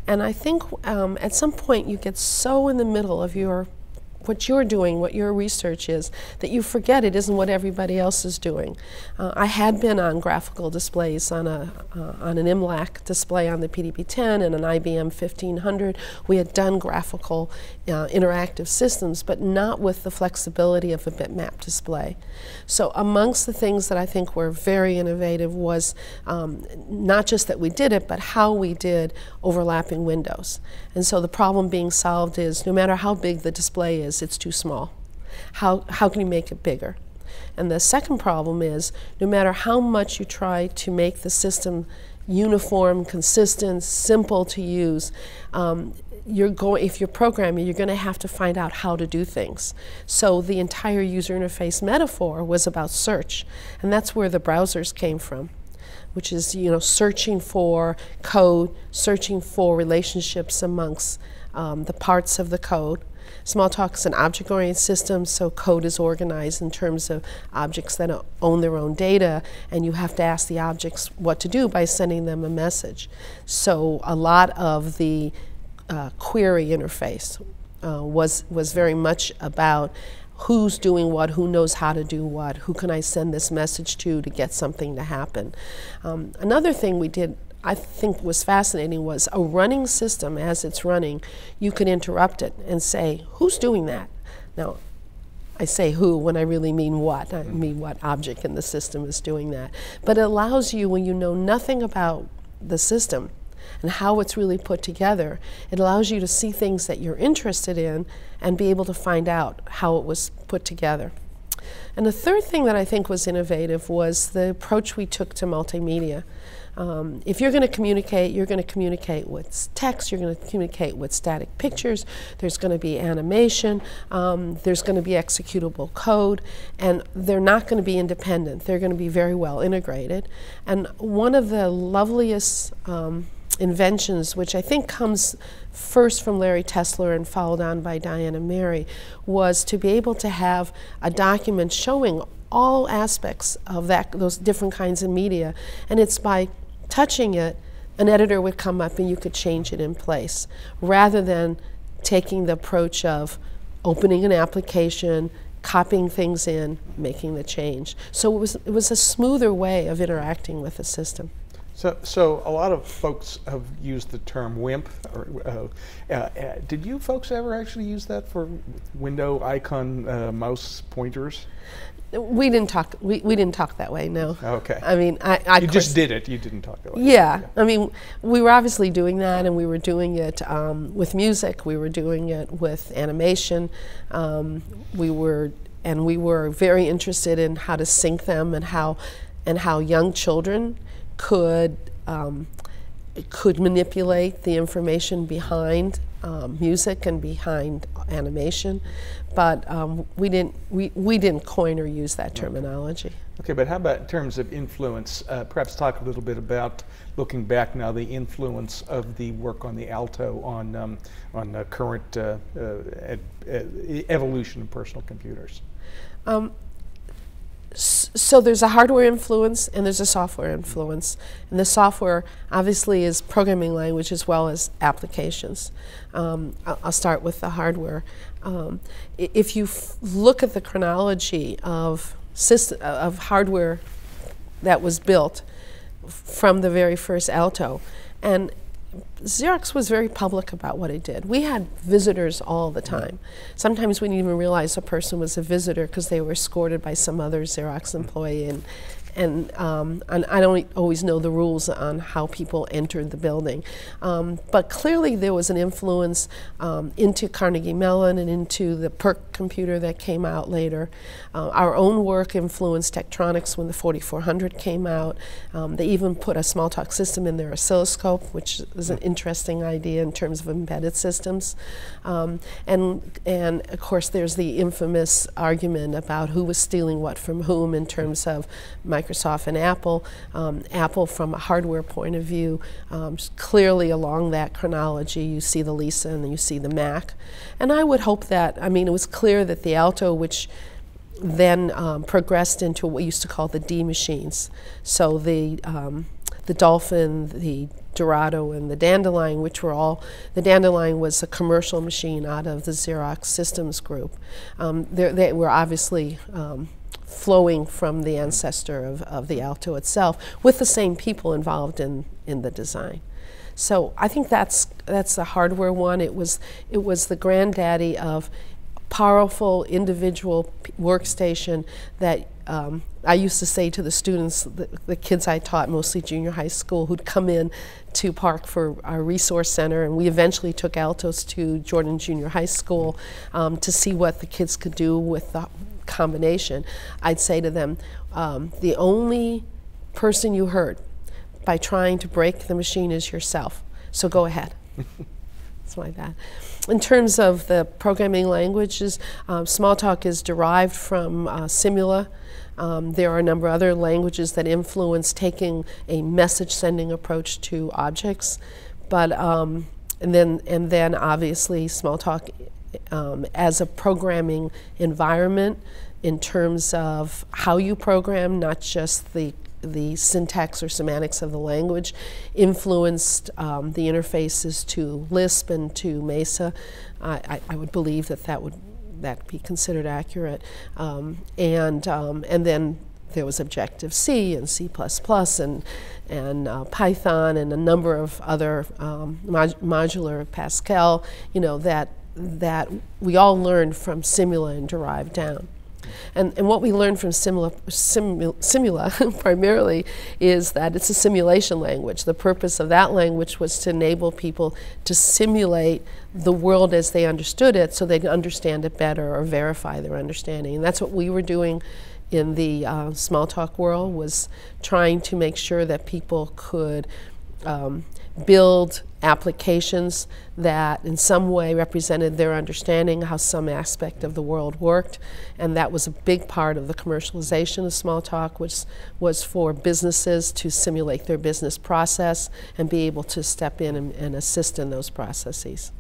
[SPEAKER 2] and I think um, at some point you get so in the middle of your what you're doing, what your research is, that you forget it isn't what everybody else is doing. Uh, I had been on graphical displays on a uh, on an IMLAC display on the PDP-10 and an IBM 1500. We had done graphical uh, interactive systems, but not with the flexibility of a bitmap display. So amongst the things that I think were very innovative was um, not just that we did it, but how we did overlapping windows. And so the problem being solved is no matter how big the display is, it's too small. How, how can you make it bigger? And the second problem is no matter how much you try to make the system uniform, consistent, simple to use, um, you're going if you're programming, you're going to have to find out how to do things. So the entire user interface metaphor was about search, and that's where the browsers came from which is you know searching for code, searching for relationships amongst um, the parts of the code. Smalltalk is an object-oriented system, so code is organized in terms of objects that own their own data, and you have to ask the objects what to do by sending them a message. So a lot of the uh, query interface uh, was was very much about who's doing what, who knows how to do what, who can I send this message to to get something to happen. Um, another thing we did I think was fascinating was a running system as it's running, you can interrupt it and say, who's doing that? Now, I say who when I really mean what. I mean what object in the system is doing that. But it allows you, when you know nothing about the system and how it's really put together, it allows you to see things that you're interested in and be able to find out how it was put together. And the third thing that I think was innovative was the approach we took to multimedia. Um, if you're going to communicate, you're going to communicate with text, you're going to communicate with static pictures, there's going to be animation, um, there's going to be executable code, and they're not going to be independent. They're going to be very well integrated. And one of the loveliest um, inventions, which I think comes first from Larry Tesler and followed on by Diana Merry, was to be able to have a document showing all aspects of that those different kinds of media, and it's by touching it, an editor would come up and you could change it in place, rather than taking the approach of opening an application, copying things in, making the change. So it was, it was a smoother way of interacting with the system.
[SPEAKER 1] So, so a lot of folks have used the term WIMP. Or, uh, uh, did you folks ever actually use that for window icon uh, mouse pointers?
[SPEAKER 2] We didn't talk. We, we didn't talk that way. No.
[SPEAKER 1] Okay.
[SPEAKER 2] I mean, I. I
[SPEAKER 1] you just did it. You didn't talk that way.
[SPEAKER 2] Yeah. yeah. I mean, we were obviously doing that, and we were doing it um, with music. We were doing it with animation. Um, we were, and we were very interested in how to sync them and how, and how young children could um, could manipulate the information behind um, music and behind animation, but um, we didn't we, we didn't coin or use that terminology.
[SPEAKER 1] Okay, but how about in terms of influence? Uh, perhaps talk a little bit about looking back now the influence of the work on the Alto on um, on the current uh, uh, evolution of personal computers.
[SPEAKER 2] Um, so there's a hardware influence and there's a software influence. And the software obviously is programming language as well as applications. Um, I'll start with the hardware. Um, if you look at the chronology of, of hardware that was built from the very first Alto, and Xerox was very public about what it did. We had visitors all the time. Sometimes we didn't even realize a person was a visitor because they were escorted by some other Xerox employee. And, and, um, and I don't always know the rules on how people entered the building. Um, but clearly there was an influence um, into Carnegie Mellon and into the PERQ computer that came out later. Uh, our own work influenced Tektronix when the 4400 came out. Um, they even put a Smalltalk system in their oscilloscope, which is an interesting idea in terms of embedded systems. Um, and, and of course there's the infamous argument about who was stealing what from whom in terms of Microsoft and Apple. Um, Apple, from a hardware point of view, um, clearly along that chronology, you see the Lisa and you see the Mac. And I would hope that, I mean, it was clear that the Alto, which then um, progressed into what we used to call the D machines. So the um, the Dolphin, the Dorado, and the Dandelion, which were all the Dandelion was a commercial machine out of the Xerox Systems Group. Um, they were obviously um, flowing from the ancestor of, of the Alto itself, with the same people involved in, in the design. So I think that's that's the hardware one. It was it was the granddaddy of powerful individual workstation that um, I used to say to the students, the, the, kids I taught, mostly junior high school, who'd come in to PARC for our resource center, and we eventually took Altos to Jordan Junior High School um, to see what the kids could do with the combination. I'd say to them, um, the only person you hurt by trying to break the machine is yourself. So go ahead. (laughs) it's like that. In terms of the programming languages, um, Smalltalk is derived from uh, Simula. Um, there are a number of other languages that influence taking a message sending approach to objects. But, um, and, then, and then obviously Smalltalk um, as a programming environment in terms of how you program, not just the the syntax or semantics of the language influenced um, the interfaces to Lisp and to Mesa. I, I, would believe that that would that be considered accurate. Um, and um, and then there was Objective C and C++ and and uh, Python and a number of other um, mod modular Pascal. You know that that we all learned from Simula and derived down. And, and what we learned from Simula, Simula, Simula (laughs) primarily is that it's a simulation language. The purpose of that language was to enable people to simulate the world as they understood it so they could understand it better or verify their understanding. And that's what we were doing in the uh, Smalltalk world was trying to make sure that people could um, build applications that in some way represented their understanding how some aspect of the world worked. And that was a big part of the commercialization of Smalltalk which was for businesses to simulate their business process and be able to step in and, and assist in those processes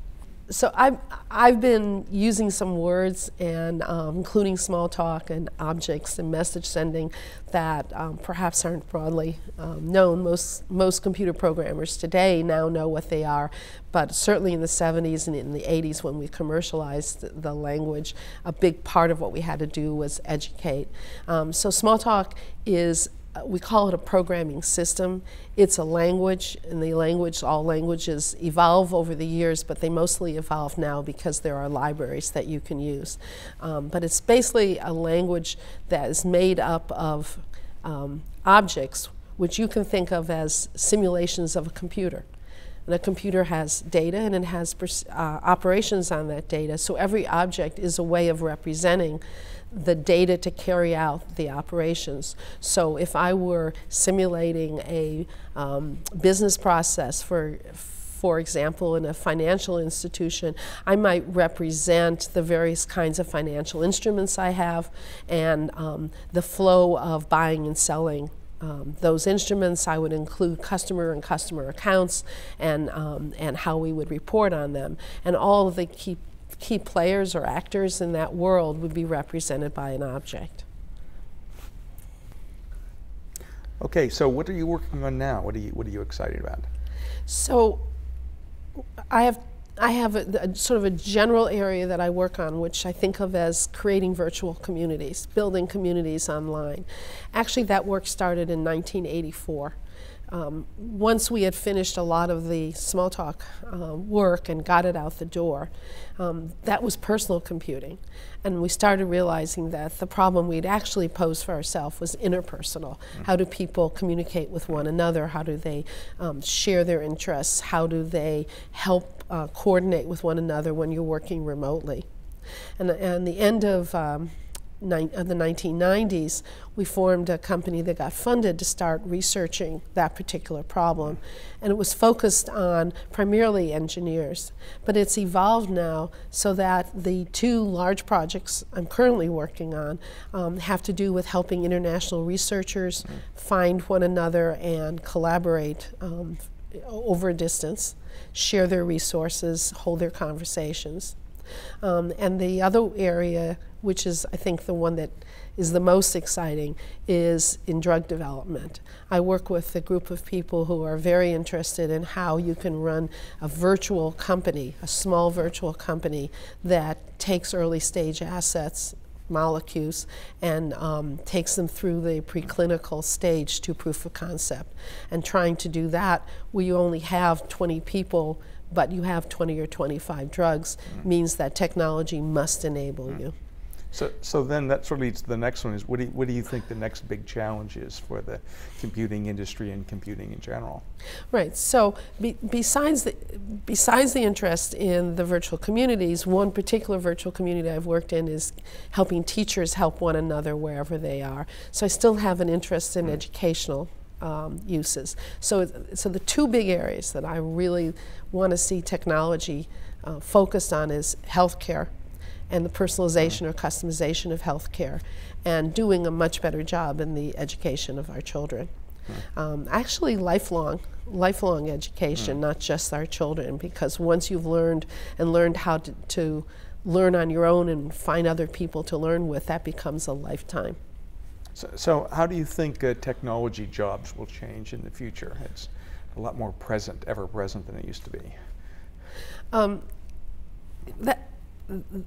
[SPEAKER 2] so I've, I've been using some words and um, including Smalltalk and objects and message sending that um, perhaps aren't broadly um, known. Most, most computer programmers today now know what they are, but certainly in the 70s and in the 80s when we commercialized the language, a big part of what we had to do was educate. Um, so Smalltalk is uh, we call it a programming system. It's a language, and the language, all languages evolve over the years, but they mostly evolve now because there are libraries that you can use. Um, but it's basically a language that is made up of um, objects, which you can think of as simulations of a computer. A computer has data and it has uh, operations on that data. So every object is a way of representing the data to carry out the operations. So if I were simulating a um, business process for for example, in a financial institution, I might represent the various kinds of financial instruments I have and um, the flow of buying and selling um, those instruments. I would include customer and customer accounts and, um, and how we would report on them. And all of the key key players or actors in that world would be represented by an object.
[SPEAKER 1] Okay, so what are you working on now? What are you What are you excited about?
[SPEAKER 2] So, I have I have a, a, sort of a general area that I work on, which I think of as creating virtual communities, building communities online. Actually, that work started in 1984. um, once we had finished a lot of the Smalltalk uh, work and got it out the door, um, that was personal computing. And we started realizing that the problem we'd actually posed for ourselves was interpersonal. Mm-hmm. How do people communicate with one another? How do they um, share their interests? How do they help uh, coordinate with one another when you're working remotely? And, and the end of um, of the 1990s, we formed a company that got funded to start researching that particular problem. And it was focused on primarily engineers. But it's evolved now so that the two large projects I'm currently working on um, have to do with helping international researchers find one another and collaborate um, over a distance, share their resources, hold their conversations. Um, and the other area, which is I think the one that is the most exciting, is in drug development. I work with a group of people who are very interested in how you can run a virtual company, a small virtual company that takes early stage assets molecules and um, takes them through the preclinical stage to proof of concept. And trying to do that where you only have 20 people but you have 20 or 25 drugs mm. means that technology must enable mm. you.
[SPEAKER 1] So, so then that sort of leads to the next one is what do, you, what do you think the next big challenge is for the computing industry and computing in general?
[SPEAKER 2] Right. So be, besides the besides the interest in the virtual communities, one particular virtual community I've worked in is helping teachers help one another wherever they are. So I still have an interest in mm. educational um, uses. So, so the two big areas that I really want to see technology uh, focused on is healthcare and the personalization or customization of healthcare and doing a much better job in the education of our children. Um, actually, lifelong, lifelong education, not just our children, because once you've learned and learned how to, to learn on your own and find other people to learn with, that becomes a lifetime.
[SPEAKER 1] So, so how do you think uh, technology jobs will change in the future? It's a lot more present, ever present than it used to be. Um,
[SPEAKER 2] that,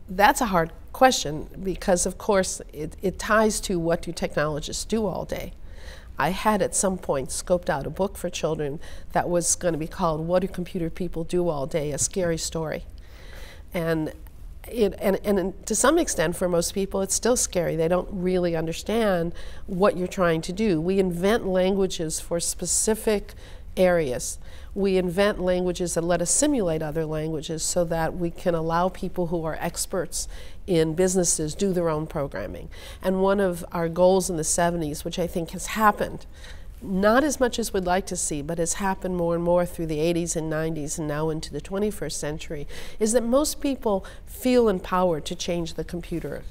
[SPEAKER 2] that's a hard question because, of course, it, it ties to what do technologists do all day. I had at some point scoped out a book for children that was going to be called What Do Computer People Do All Day? A Scary Story. And it, and, and to some extent, for most people, it's still scary. They don't really understand what you're trying to do. We invent languages for specific areas. We invent languages that let us simulate other languages so that we can allow people who are experts in businesses do their own programming. And one of our goals in the 70s, which I think has happened, not as much as we'd like to see, but has happened more and more through the 80s and 90s and now into the 21st century, is that most people feel empowered to change the computer.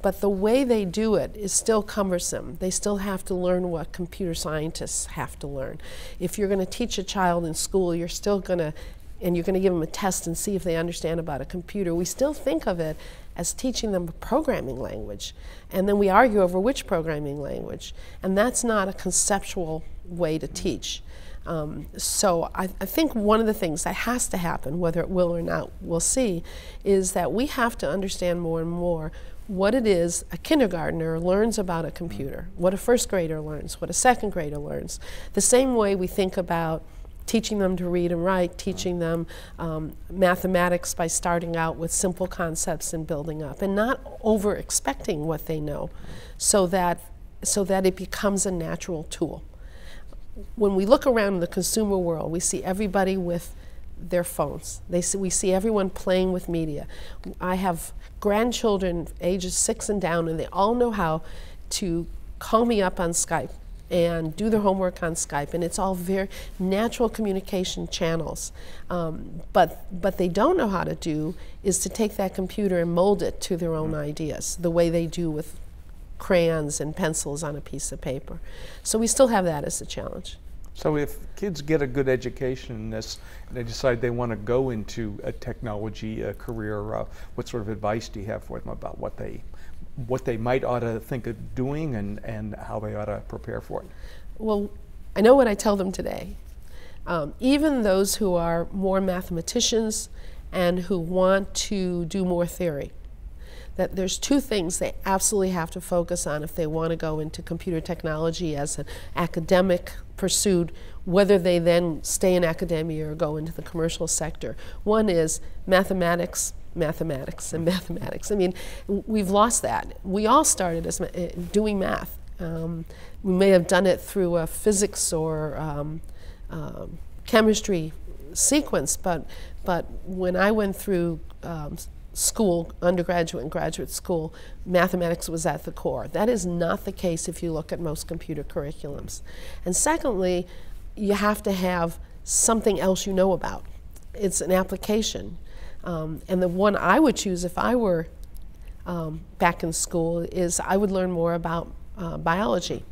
[SPEAKER 2] But the way they do it is still cumbersome. They still have to learn what computer scientists have to learn. If you're going to teach a child in school, you're still going to and you're going to give them a test and see if they understand about a computer, we still think of it as teaching them a programming language. And then we argue over which programming language. And that's not a conceptual way to teach. Um, so I, I, think one of the things that has to happen, whether it will or not, we'll see, is that we have to understand more and more what it is a kindergartner learns about a computer, what a first grader learns, what a second grader learns. The same way we think about teaching them to read and write, teaching them um, mathematics by starting out with simple concepts and building up, and not over expecting what they know, so that so that it becomes a natural tool. When we look around in the consumer world, we see everybody with their phones. They see, we see everyone playing with media. I have grandchildren ages six and down, and they all know how to call me up on Skype and do their homework on Skype, and it's all very natural communication channels. Um, but but they don't know how to do is to take that computer and mold it to their own ideas, the way they do with crayons and pencils on a piece of paper. So we still have that as a challenge.
[SPEAKER 1] So if kids get a good education in this, and they decide they want to go into a technology a career, uh, what sort of advice do you have for them about what they what they might ought to think of doing and, and how they ought to prepare for it?
[SPEAKER 2] Well, I know what I tell them today. Um, even those who are more mathematicians and who want to do more theory, that there's two things they absolutely have to focus on if they want to go into computer technology as an academic pursuit, whether they then stay in academia or go into the commercial sector. One is mathematics, mathematics, and mathematics. I mean, we've lost that. We all started as ma- uh, doing math. Um, we may have done it through a physics or um, um, chemistry sequence, but but when I went through um, school, undergraduate and graduate school, mathematics was at the core. That is not the case if you look at most computer curriculums. And secondly, you have to have something else you know about. It's an application. Um, and the one I would choose if I were um, back in school is I would learn more about uh, biology.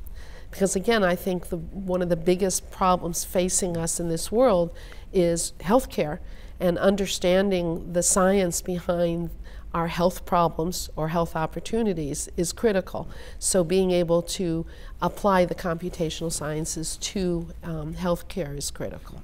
[SPEAKER 2] Because again, I think the, one of the biggest problems facing us in this world is healthcare and understanding the science behind our health problems or health opportunities is critical. So being able to apply the computational sciences to um, healthcare is critical.